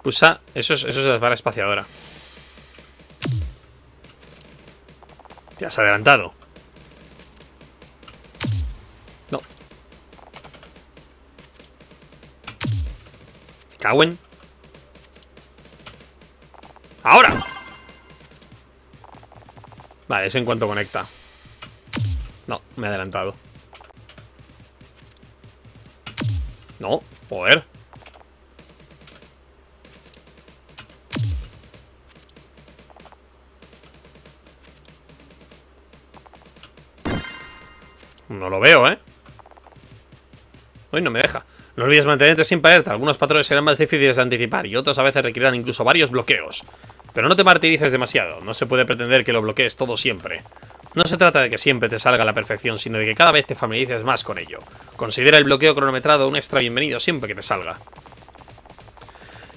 Usa... Eso es, eso es la barra espaciadora. Te has adelantado. No. Cauen. ¡Ahora! Vale, es en cuanto conecta. No, me he adelantado. No, joder. No lo veo, ¿eh? Uy, no me deja. No olvides mantenerte siempre alerta. Algunos patrones serán más difíciles de anticipar y otros a veces requerirán incluso varios bloqueos. Pero no te martirices demasiado. No se puede pretender que lo bloquees todo siempre. No se trata de que siempre te salga la perfección, sino de que cada vez te familiarices más con ello. Considera el bloqueo cronometrado un extra bienvenido siempre que te salga.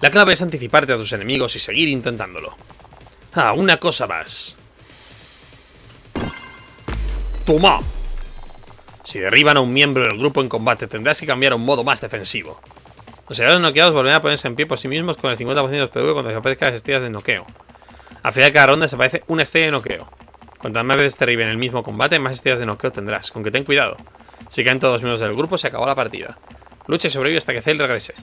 La clave es anticiparte a tus enemigos y seguir intentándolo. Ah, una cosa más. ¡Toma! Si derriban a un miembro del grupo en combate, tendrás que cambiar a un modo más defensivo. Los aliados noqueados volverán a ponerse en pie por sí mismos con el 50% de los PV cuando desaparezcan las estrellas de noqueo. A final de cada ronda desaparece una estrella de noqueo. Cuantas más veces te en el mismo combate, más estrellas de noqueo tendrás, con que ten cuidado. Si caen todos los miembros del grupo, se acabó la partida. Lucha y sobrevive hasta que Cell regrese.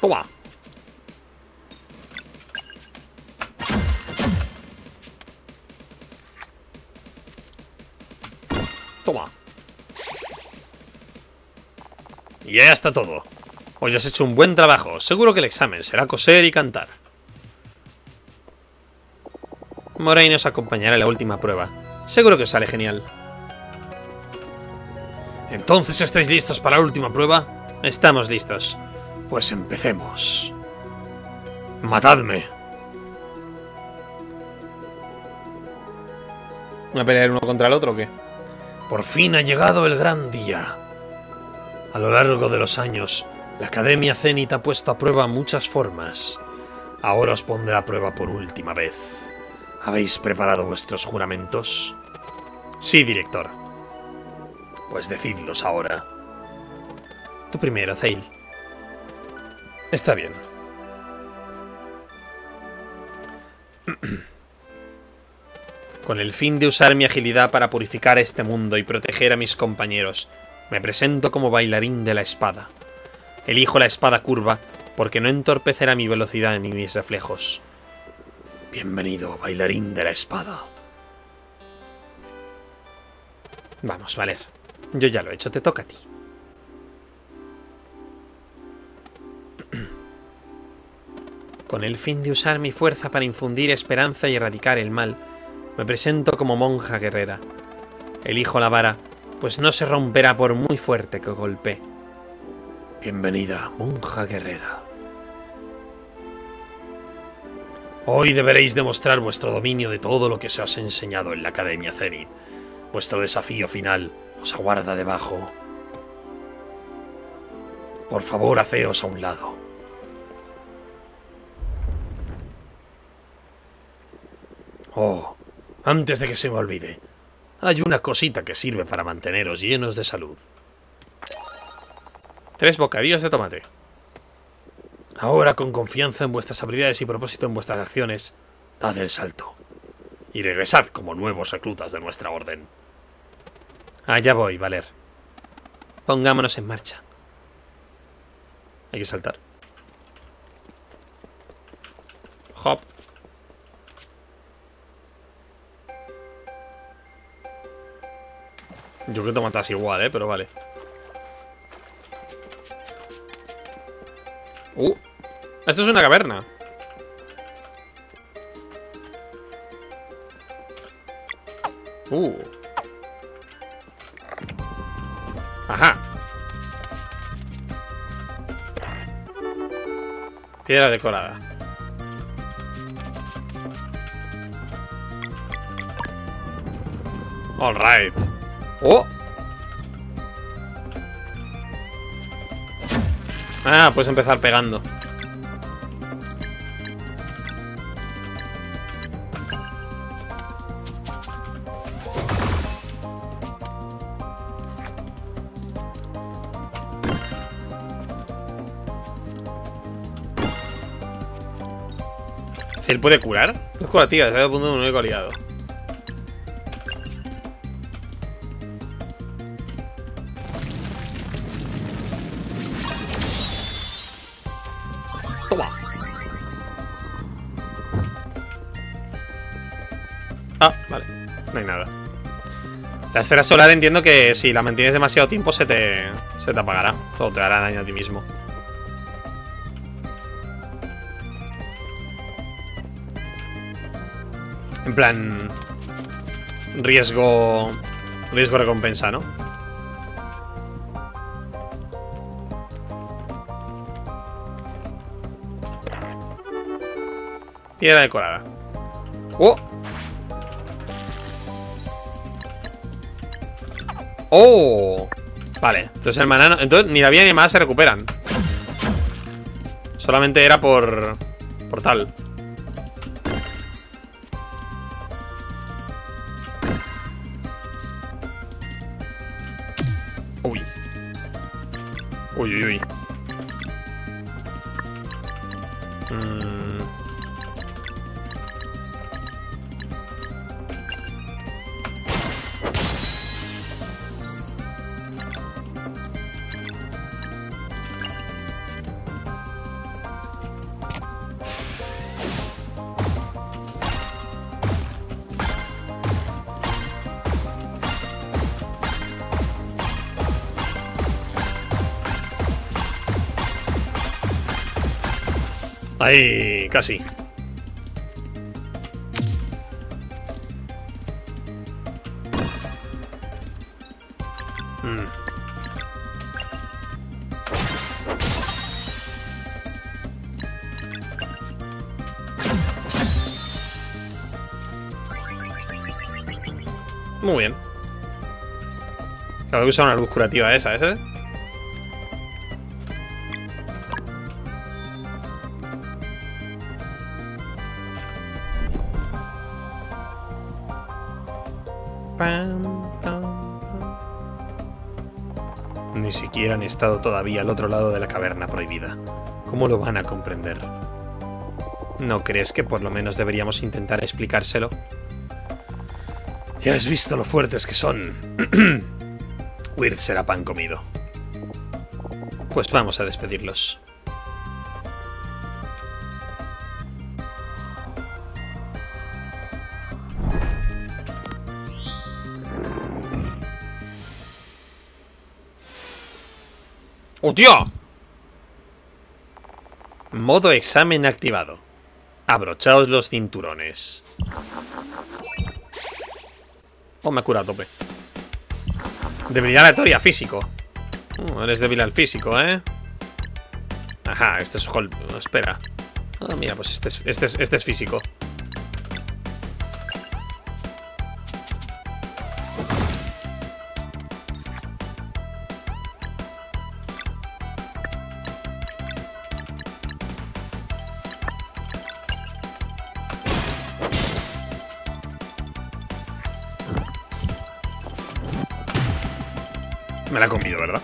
Toma. Toma. Y ya está todo. Hoy has hecho un buen trabajo. Seguro que el examen será coser y cantar. Moray nos acompañará en la última prueba. Seguro que sale genial. Entonces, ¿estáis listos para la última prueba? Estamos listos. Pues empecemos. Matadme. ¿Una pelea el uno contra el otro o qué? Por fin ha llegado el gran día. A lo largo de los años, la Academia Zenit ha puesto a prueba muchas formas. Ahora os pondré a prueba por última vez. ¿Habéis preparado vuestros juramentos? Sí, director. Pues decidlos ahora. Tú primero, Zale. Está bien. (clears throat) Con el fin de usar mi agilidad para purificar este mundo y proteger a mis compañeros, me presento como bailarín de la espada. Elijo la espada curva porque no entorpecerá mi velocidad ni mis reflejos. Bienvenido, bailarín de la espada. Vamos, Valer. Yo ya lo he hecho, te toca a ti. (clears throat) Con el fin de usar mi fuerza para infundir esperanza y erradicar el mal, me presento como monja guerrera. Elijo la vara, pues no se romperá por muy fuerte que golpee. Bienvenida, monja guerrera. Hoy deberéis demostrar vuestro dominio de todo lo que se os ha enseñado en la Academia Zenith. Vuestro desafío final os aguarda debajo. Por favor, haceos a un lado. Oh, antes de que se me olvide, hay una cosita que sirve para manteneros llenos de salud. Tres bocadillos de tomate. Ahora, con confianza en vuestras habilidades y propósito en vuestras acciones, dad el salto. Y regresad como nuevos reclutas de nuestra orden. Allá voy, Valer. Pongámonos en marcha. Hay que saltar. Hop. Yo creo que te matas igual, ¿eh? Pero vale. Uh. Esto es una caverna. Uh. Ajá. Piedra decorada. All right. ¡Oh! Ah, puedes empezar pegando. ¿Él puede curar? Es curativa, ha punto de un único aliado. La esfera solar entiendo que si la mantienes demasiado tiempo se te, se te apagará. O te hará daño a ti mismo. En plan... Riesgo... Riesgo recompensa, ¿no? Piedra decorada. ¡Oh! Vale, entonces el manano... Entonces ni la vida ni más se recuperan. Solamente era por... Por tal. Uy. Uy, uy, uy. Mm. Ahí, casi. Mm. Muy bien. Claro que usar una luz curativa esa, ¿ese? Estado todavía al otro lado de la caverna prohibida. ¿Cómo lo van a comprender? ¿No crees que por lo menos deberíamos intentar explicárselo? Ya has visto lo fuertes que son. (clears throat) Weird será pan comido. Pues vamos a despedirlos. ¡Hostia! Modo examen activado. Abrochaos los cinturones. Oh, me cura a tope. Debilidad aleatoria, físico. Oh, eres débil al físico, ¿eh? Ajá, este es... espera. Ah, mira, pues este es, este es, este es físico. Me la he comido, ¿verdad?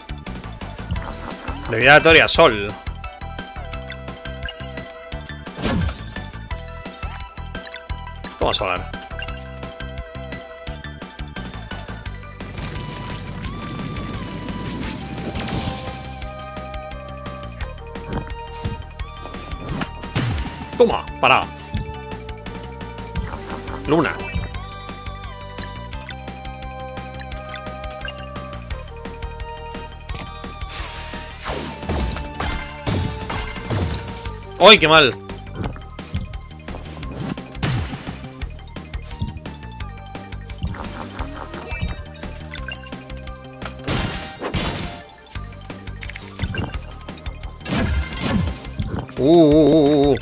Debilidad aleatoria, sol. Toma solar. Toma, para. Luna. ¡Ay, qué mal! Uh, uh, uh, uh.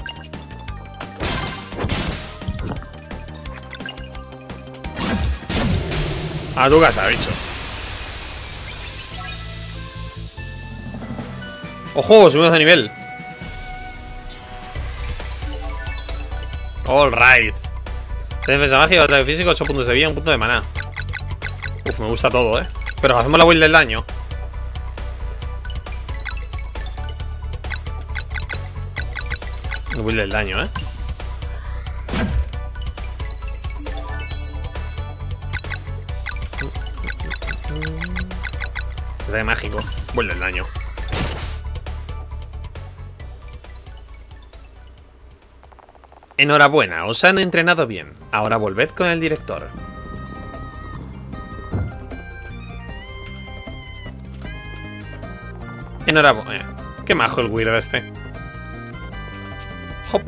A tu casa, bicho. ¡Ojo! Subimos de nivel. Defensa mágica, ataque físico, 8 puntos de vida, un punto de maná. Uf, me gusta todo, ¿eh? Pero hacemos la build del daño. La build del daño, ¿eh? Ataque mágico. Build del daño. Enhorabuena, os han entrenado bien. Ahora volved con el director. Enhorabuena. Qué majo el weird este. Hop.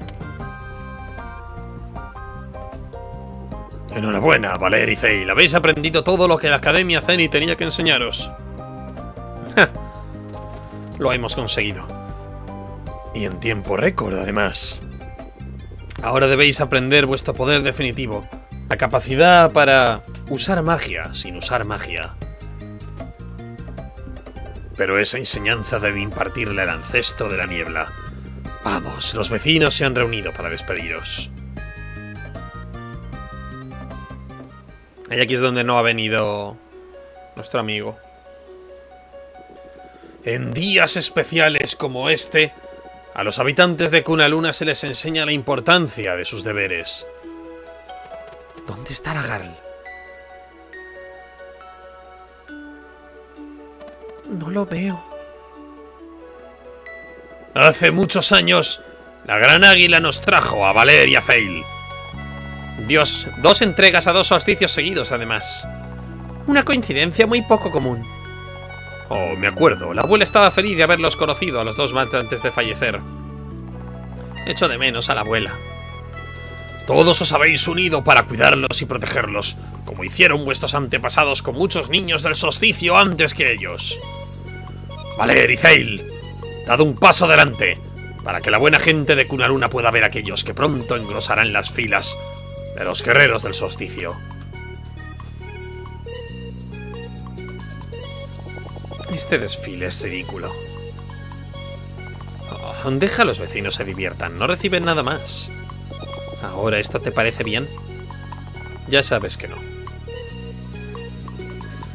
Enhorabuena, Valer y. Habéis aprendido todo lo que la Academia Zeni tenía que enseñaros. lo hemos conseguido. Y en tiempo récord, además. Ahora debéis aprender vuestro poder definitivo. La capacidad para usar magia sin usar magia. Pero esa enseñanza debe impartirle al ancestro de la niebla. Vamos, los vecinos se han reunido para despediros. Y aquí es donde no ha venido nuestro amigo. En días especiales como este, a los habitantes de Luna se les enseña la importancia de sus deberes. ¿Dónde está Garl? No lo veo. Hace muchos años, la gran águila nos trajo a Valer y a Fail. Dios, dos entregas a dos solsticios seguidos, además. Una coincidencia muy poco común. Oh, me acuerdo. La abuela estaba feliz de haberlos conocido a los dos más antes de fallecer. Echo de menos a la abuela. Todos os habéis unido para cuidarlos y protegerlos, como hicieron vuestros antepasados con muchos niños del solsticio antes que ellos. Valer y Zeil, dad un paso adelante, para que la buena gente de Kunaluna pueda ver a aquellos que pronto engrosarán las filas de los guerreros del solsticio. Este desfile es ridículo. Oh, deja a los vecinos se diviertan, no reciben nada más. ¿Ahora esto te parece bien? Ya sabes que no.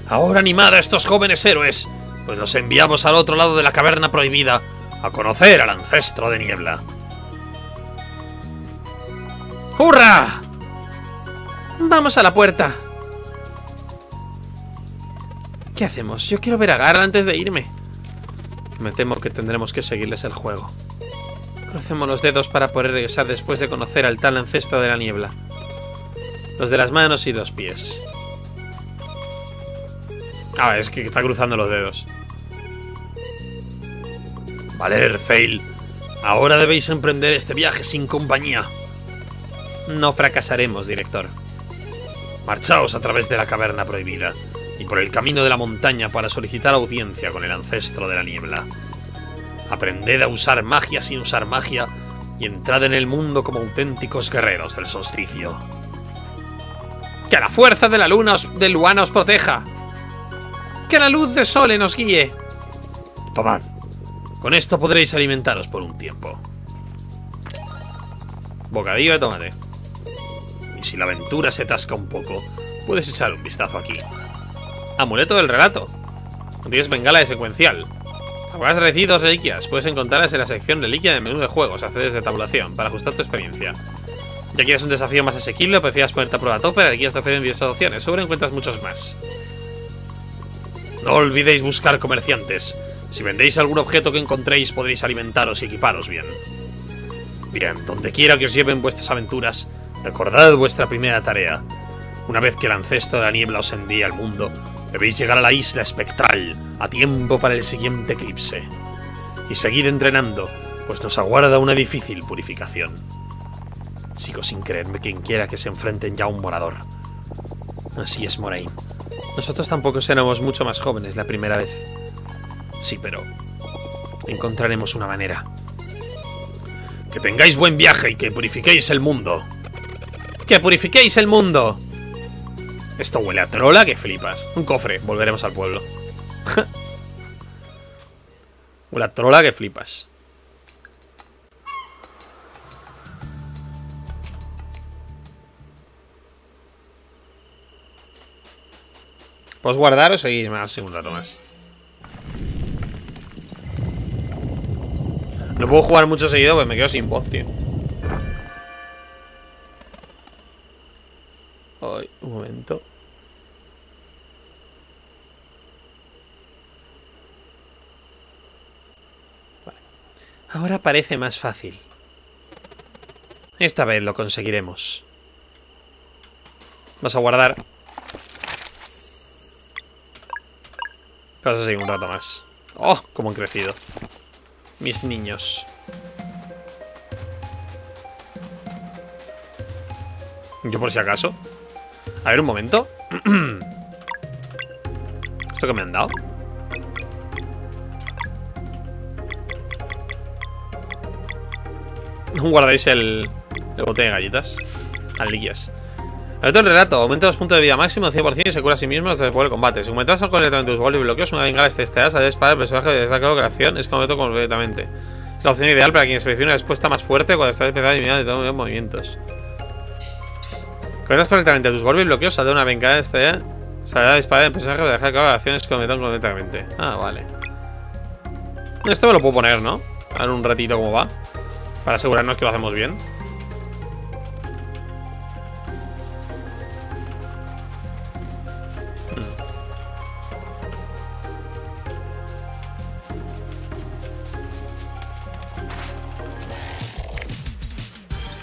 Ahora animad a estos jóvenes héroes, pues los enviamos al otro lado de la caverna prohibida a conocer al ancestro de niebla. ¡Hurra! Vamos a la puerta. ¿Qué hacemos? Yo quiero ver a Gar antes de irme. Me temo que tendremos que seguirles el juego. Crucemos los dedos para poder regresar después de conocer al tal ancestro de la niebla. Los de las manos y los pies. Ah, es que está cruzando los dedos. Valer, Fail. Ahora debéis emprender este viaje sin compañía. No fracasaremos, director. Marchaos a través de la caverna prohibida y por el camino de la montaña para solicitar audiencia con el ancestro de la niebla. Aprended a usar magia sin usar magia y entrad en el mundo como auténticos guerreros del solsticio. ¡Que la fuerza de la luna os, de Luana os proteja! ¡Que la luz de Sole nos guíe! Tomad. Con esto podréis alimentaros por un tiempo. Bocadillo de tomate. Y si la aventura se tasca un poco, puedes echar un vistazo aquí. Amuleto del relato. Tienes bengala de secuencial. Habrás recibido dos reliquias. Puedes encontrarlas en la sección reliquia del menú de juegos. Accedes de tabulación para ajustar tu experiencia. Ya quieres un desafío más asequible o prefieras ponerte a prueba tope, guías te ofrecen 10 opciones. Sobre encuentras muchos más. No olvidéis buscar comerciantes. Si vendéis algún objeto que encontréis, podréis alimentaros y equiparos bien. Bien, donde quiera que os lleven vuestras aventuras, recordad vuestra primera tarea. Una vez que el ancestro de la niebla os envíe al mundo, debéis llegar a la isla espectral a tiempo para el siguiente eclipse. Y seguid entrenando, pues nos aguarda una difícil purificación. Sigo sin creerme quien quiera que se enfrenten ya a un morador. Así es, Moraine. Nosotros tampoco éramos mucho más jóvenes la primera vez. Sí, pero encontraremos una manera. Que tengáis buen viaje y que purifiquéis el mundo. ¡Que purifiquéis el mundo! Esto huele a trola que flipas. Un cofre, volveremos al pueblo. (laughs) huele a trola que flipas. ¿Puedes guardar o seguir más un rato más? No puedo jugar mucho seguido porque me quedo sin voz, tío. Ay, un momento. Vale. Ahora parece más fácil. Esta vez lo conseguiremos. Vas a guardar. Vas a seguir un rato más. ¡Oh! Cómo han crecido. Mis niños. Yo por si acaso. A ver, un momento. (clears throat) ¿Esto que me han dado? (laughs) Guardáis el, el bote de galletas. Aliquias. El otro relato, aumenta los puntos de vida máximo 100% y se cura a sí mismo hasta después del combate. Si aumentas completamente tus golpes y bloqueos, una bengala este estará a disparar el personaje de claro que la acción es completo completamente. Es la opción ideal para quien se prefiere una respuesta más fuerte cuando está empezando a eliminar de todos los movimientos. Conectas correctamente tus golpes bloqueos, saldrá una bengala este Saldrá a disparar el personaje para dejar que la acción es completo completamente. Ah, vale. Esto me lo puedo poner, ¿no? A ver un ratito cómo va. Para asegurarnos que lo hacemos bien.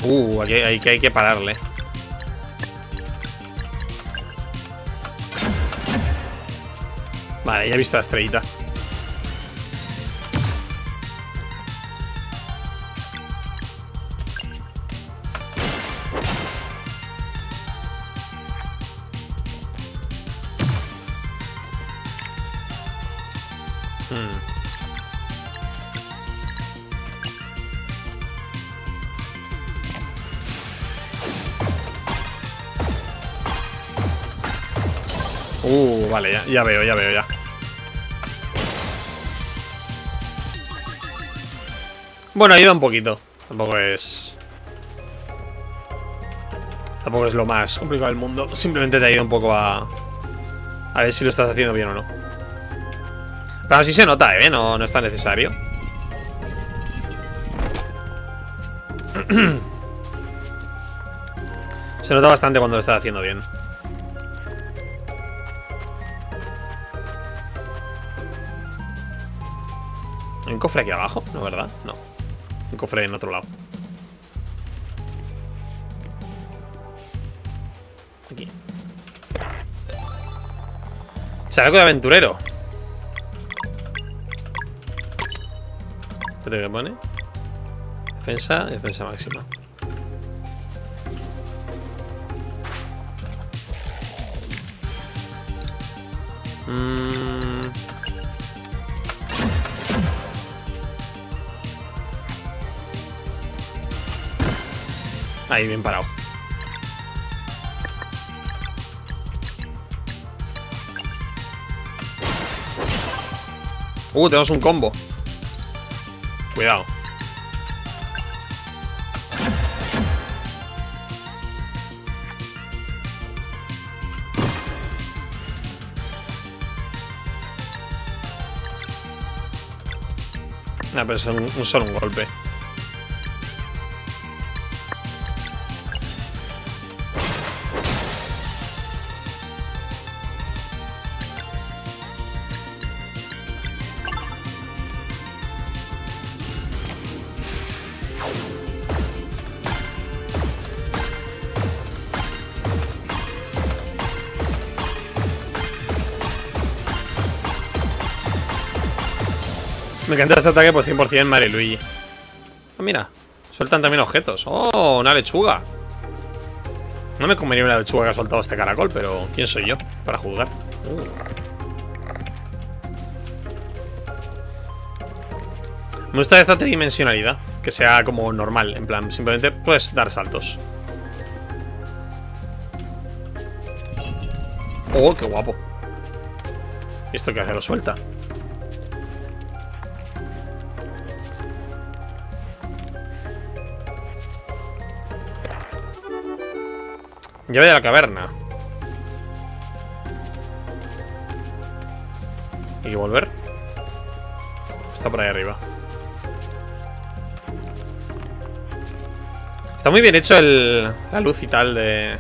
Uh, aquí, hay que hay que pararle. Vale, ya he visto la estrellita. Hmm. Uh, vale, ya, ya, veo, ya veo, ya. Bueno, ayuda un poquito. Tampoco es... Tampoco es lo más complicado del mundo. Simplemente te ayuda un poco a... A ver si lo estás haciendo bien o no. Pero así se nota, ¿eh? No, no es tan necesario. (clears throat) se nota bastante cuando lo estás haciendo bien. ¿Hay un cofre aquí abajo? No, ¿verdad? No. Un cofre en otro lado. Aquí. Chaleco de aventurero. ¿Qué que pone? Defensa, defensa máxima. Mmm... Ahí, bien parado. Uh, tenemos un combo. Cuidado. Nah, pero es un, un solo un golpe. Me encanta este ataque, pues 100% Mario Luigi. Ah, mira, sueltan también objetos. Oh, una lechuga. No me comería una lechuga que ha soltado este caracol, pero ¿quién soy yo para juzgar? Uh. Me gusta esta tridimensionalidad, que sea como normal, en plan, simplemente puedes dar saltos. Oh, qué guapo. ¿Y esto qué hace? Lo suelta. Llave de la caverna. Hay que volver. Está por ahí arriba. Está muy bien hecho el, la luz y tal de,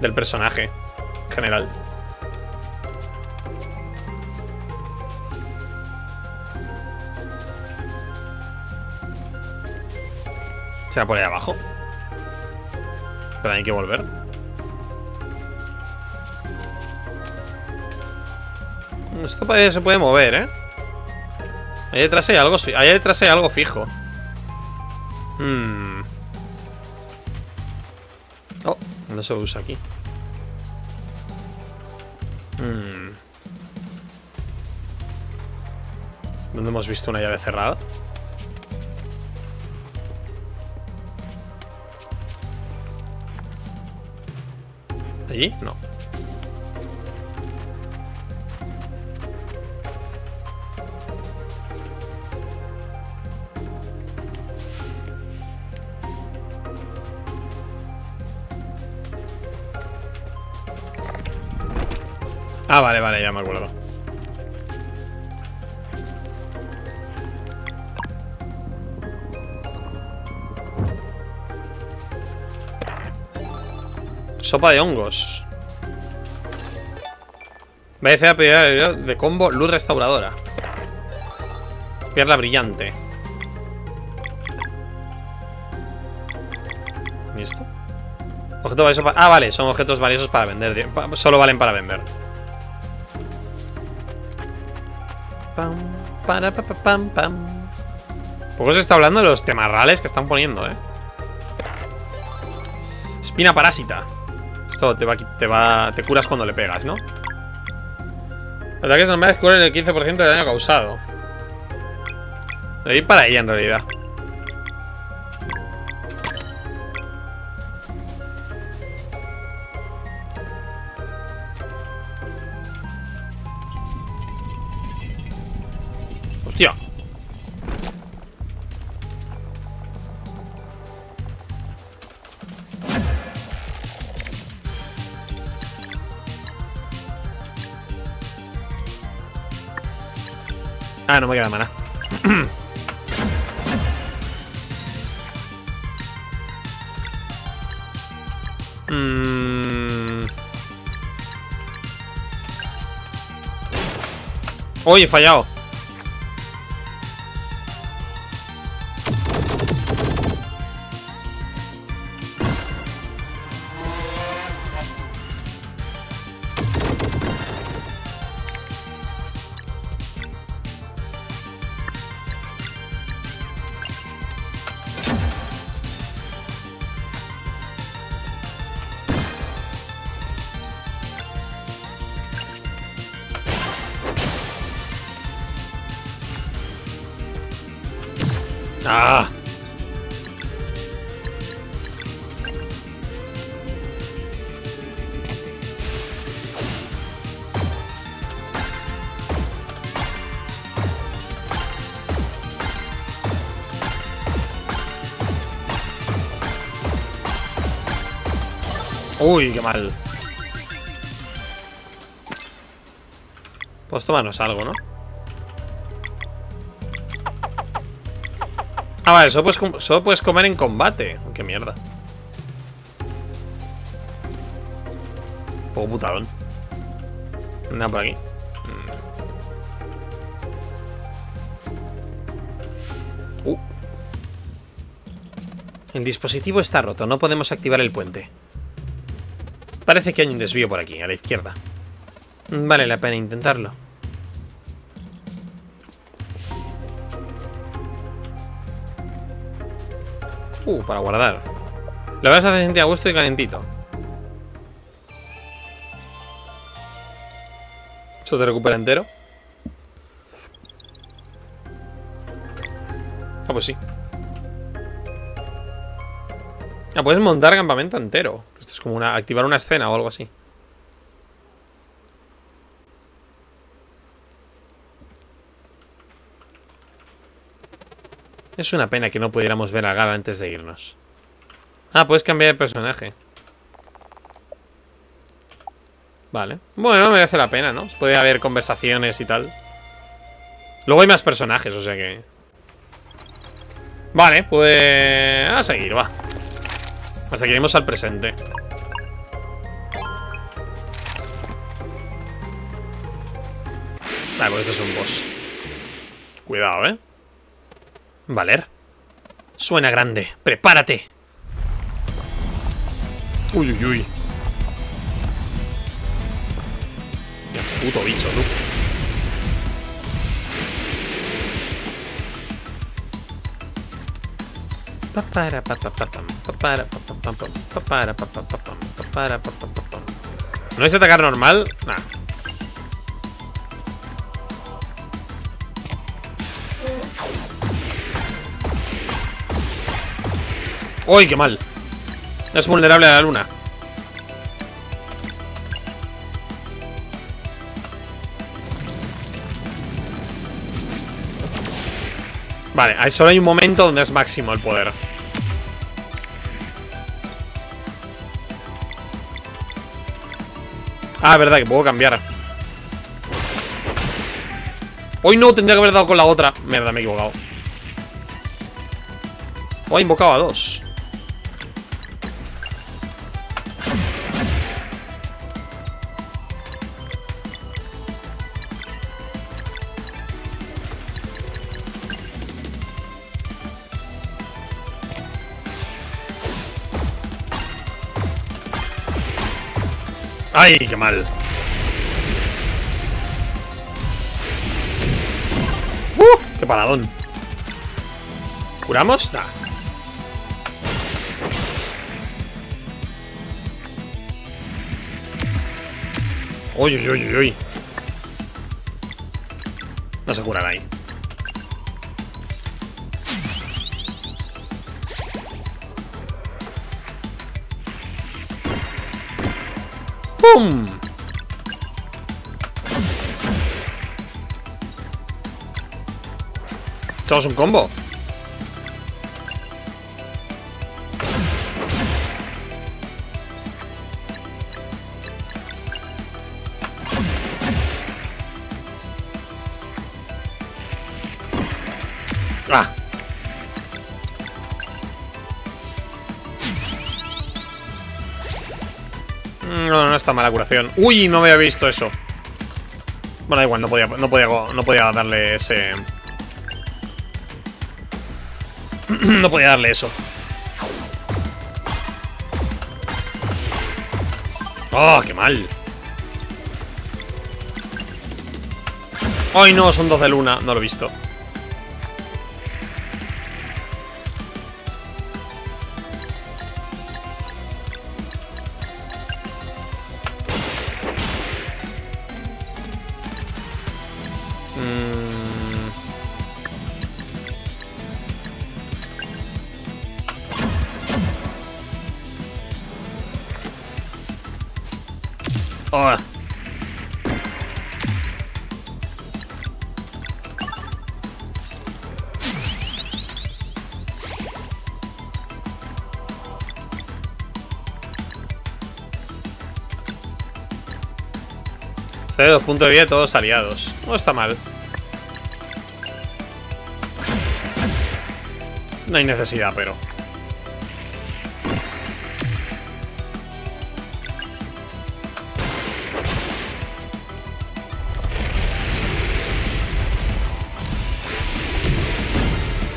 del personaje en general. ¿Será por ahí abajo? Pero hay que volver. Esto se puede mover, ¿eh? Ahí detrás hay algo, ahí detrás hay algo fijo. Hmm. Oh, no se usa aquí. Hmm. ¿Dónde hemos visto una llave cerrada? ¿Allí? No. Ah, vale, vale, ya me acuerdo. Sopa de hongos. BFA de combo luz restauradora. Pierla brillante. ¿Y esto? Objeto valioso para... Ah, vale, son objetos valiosos para vender. Solo valen para vender. Pam, para, pa, pam, pam. Poco se está hablando de los temarrales que están poniendo, eh. Espina parásita. Esto te va, te curas cuando le pegas, ¿no? Ataques normales cubren el 15% del daño causado. De ir para ahí en realidad. No me queda mana. (clears throat) Mm. Uy, he fallado. Ah. Uy, qué mal. Pues tomarnos algo, ¿no? Ah, vale, solo puedes, solo puedes comer en combate. Qué mierda. Poco putadón. Nada por aquí. Mm. Uh. El dispositivo está roto. No podemos activar el puente. Parece que hay un desvío por aquí, a la izquierda. Vale la pena intentarlo. Uh, para guardar. Lo vas a hacer sentir a gusto y calentito. Eso te recupera entero. Ah, pues sí. Ah, puedes montar campamento entero. Esto es como una, activar una escena o algo así. Es una pena que no pudiéramos ver a Gal antes de irnos. Ah, puedes cambiar de personaje. Vale. Bueno, merece la pena, ¿no? Puede haber conversaciones y tal. Luego hay más personajes, o sea que... Vale, pues... A seguir, va. Hasta que iremos al presente. Vale, pues este es un boss. Cuidado, ¿eh? Valer. Suena grande. Prepárate. Uy, uy, uy. Puto bicho, tú. ¿No es atacar normal? Nah. ¡Uy, qué mal! Es vulnerable a la luna. Vale, solo hay un momento donde es máximo el poder. Ah, verdad, que puedo cambiar. Hoy no, tendría que haber dado con la otra. Mierda, me he equivocado. O ha invocado a dos. ¡Ay, qué mal! ¡Uh! ¡Qué paradón! ¿Curamos? Nah. Uy, uy, uy, uy. No se curan ahí. ¡Pum! Echamos un combo. Mala curación. Uy, no había visto eso. Bueno, da igual, no podía, no podía, no podía darle ese... (clears throat) no podía darle eso. ¡Oh, qué mal! ¡Ay, no! Son dos de luna. No lo he visto. Está de puntos de vida todos aliados. No está mal. No hay necesidad, pero.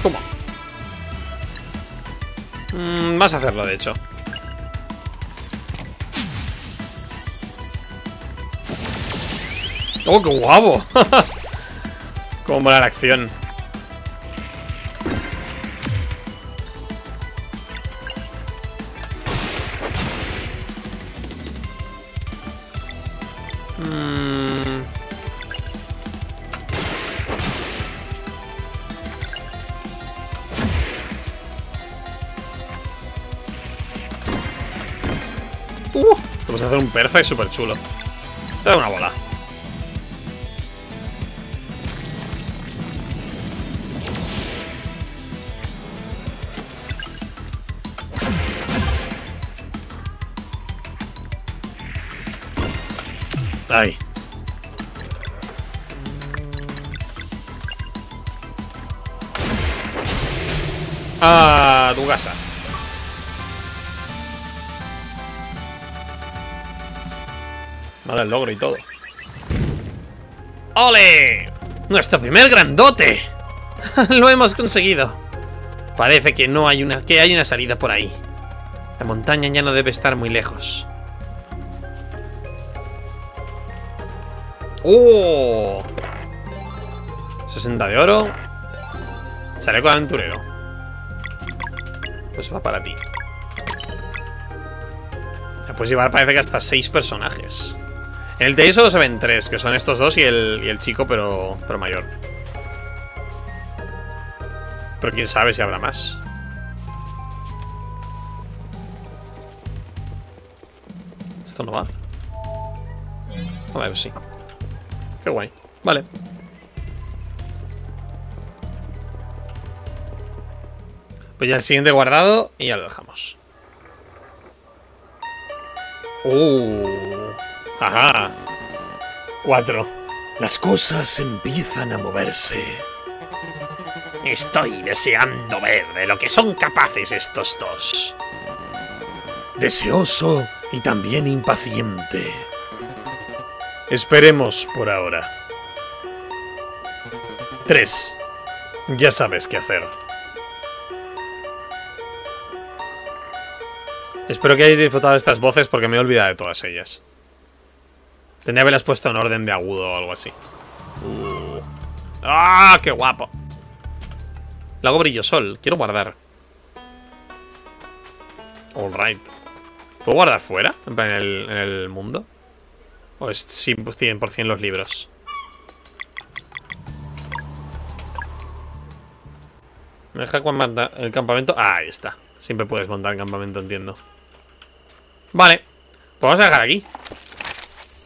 Toma. Mm, vas a hacerlo, de hecho. ¡Oh, qué guapo! (laughs) Cómo mola la acción. Mm. Uh, vamos a hacer un perfect súper chulo. Tu casa. Vale, el logro y todo. ¡Ole! ¡Nuestro primer grandote! (laughs) Lo hemos conseguido. Parece que no hay una. que hay una salida por ahí. La montaña ya no debe estar muy lejos. ¡Oh! 60 de oro. Chaleco aventurero. Pues va para ti. Te puedes llevar, parece que hasta 6 personajes. En el TI solo se ven 3, que son estos dos y el, y el chico, pero, pero mayor. Pero quién sabe si habrá más. Esto no va. A ver, sí. Qué guay. Vale. Pues ya el siguiente guardado y ya lo dejamos. Uh. Ajá. Cuatro. Las cosas empiezan a moverse. Estoy deseando ver de lo que son capaces estos dos. Deseoso y también impaciente. Esperemos por ahora. 3. Ya sabes qué hacer. Espero que hayáis disfrutado de estas voces porque me he olvidado de todas ellas. Tendría que haberlas puesto en orden de agudo o algo así. Uh. ¡Ah! ¡Qué guapo! Lago Brillo Sol. Quiero guardar. Alright. ¿Puedo guardar fuera? En plan, en el, mundo. ¿O es 100% los libros? Me deja montar el campamento. Ah, ahí está. Siempre puedes montar el campamento, entiendo. Vale. Pues vamos a dejar aquí.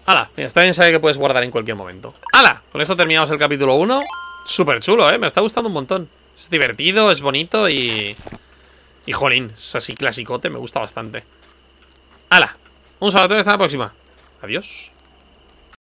¡Hala! Está bien saber que puedes guardar en cualquier momento. ¡Hala! Con esto terminamos el capítulo 1. Súper chulo, ¿eh? Me está gustando un montón. Es divertido, es bonito y... Y jolín, es así clasicote, me gusta bastante. ¡Hala! Un saludo, hasta la próxima. Adiós.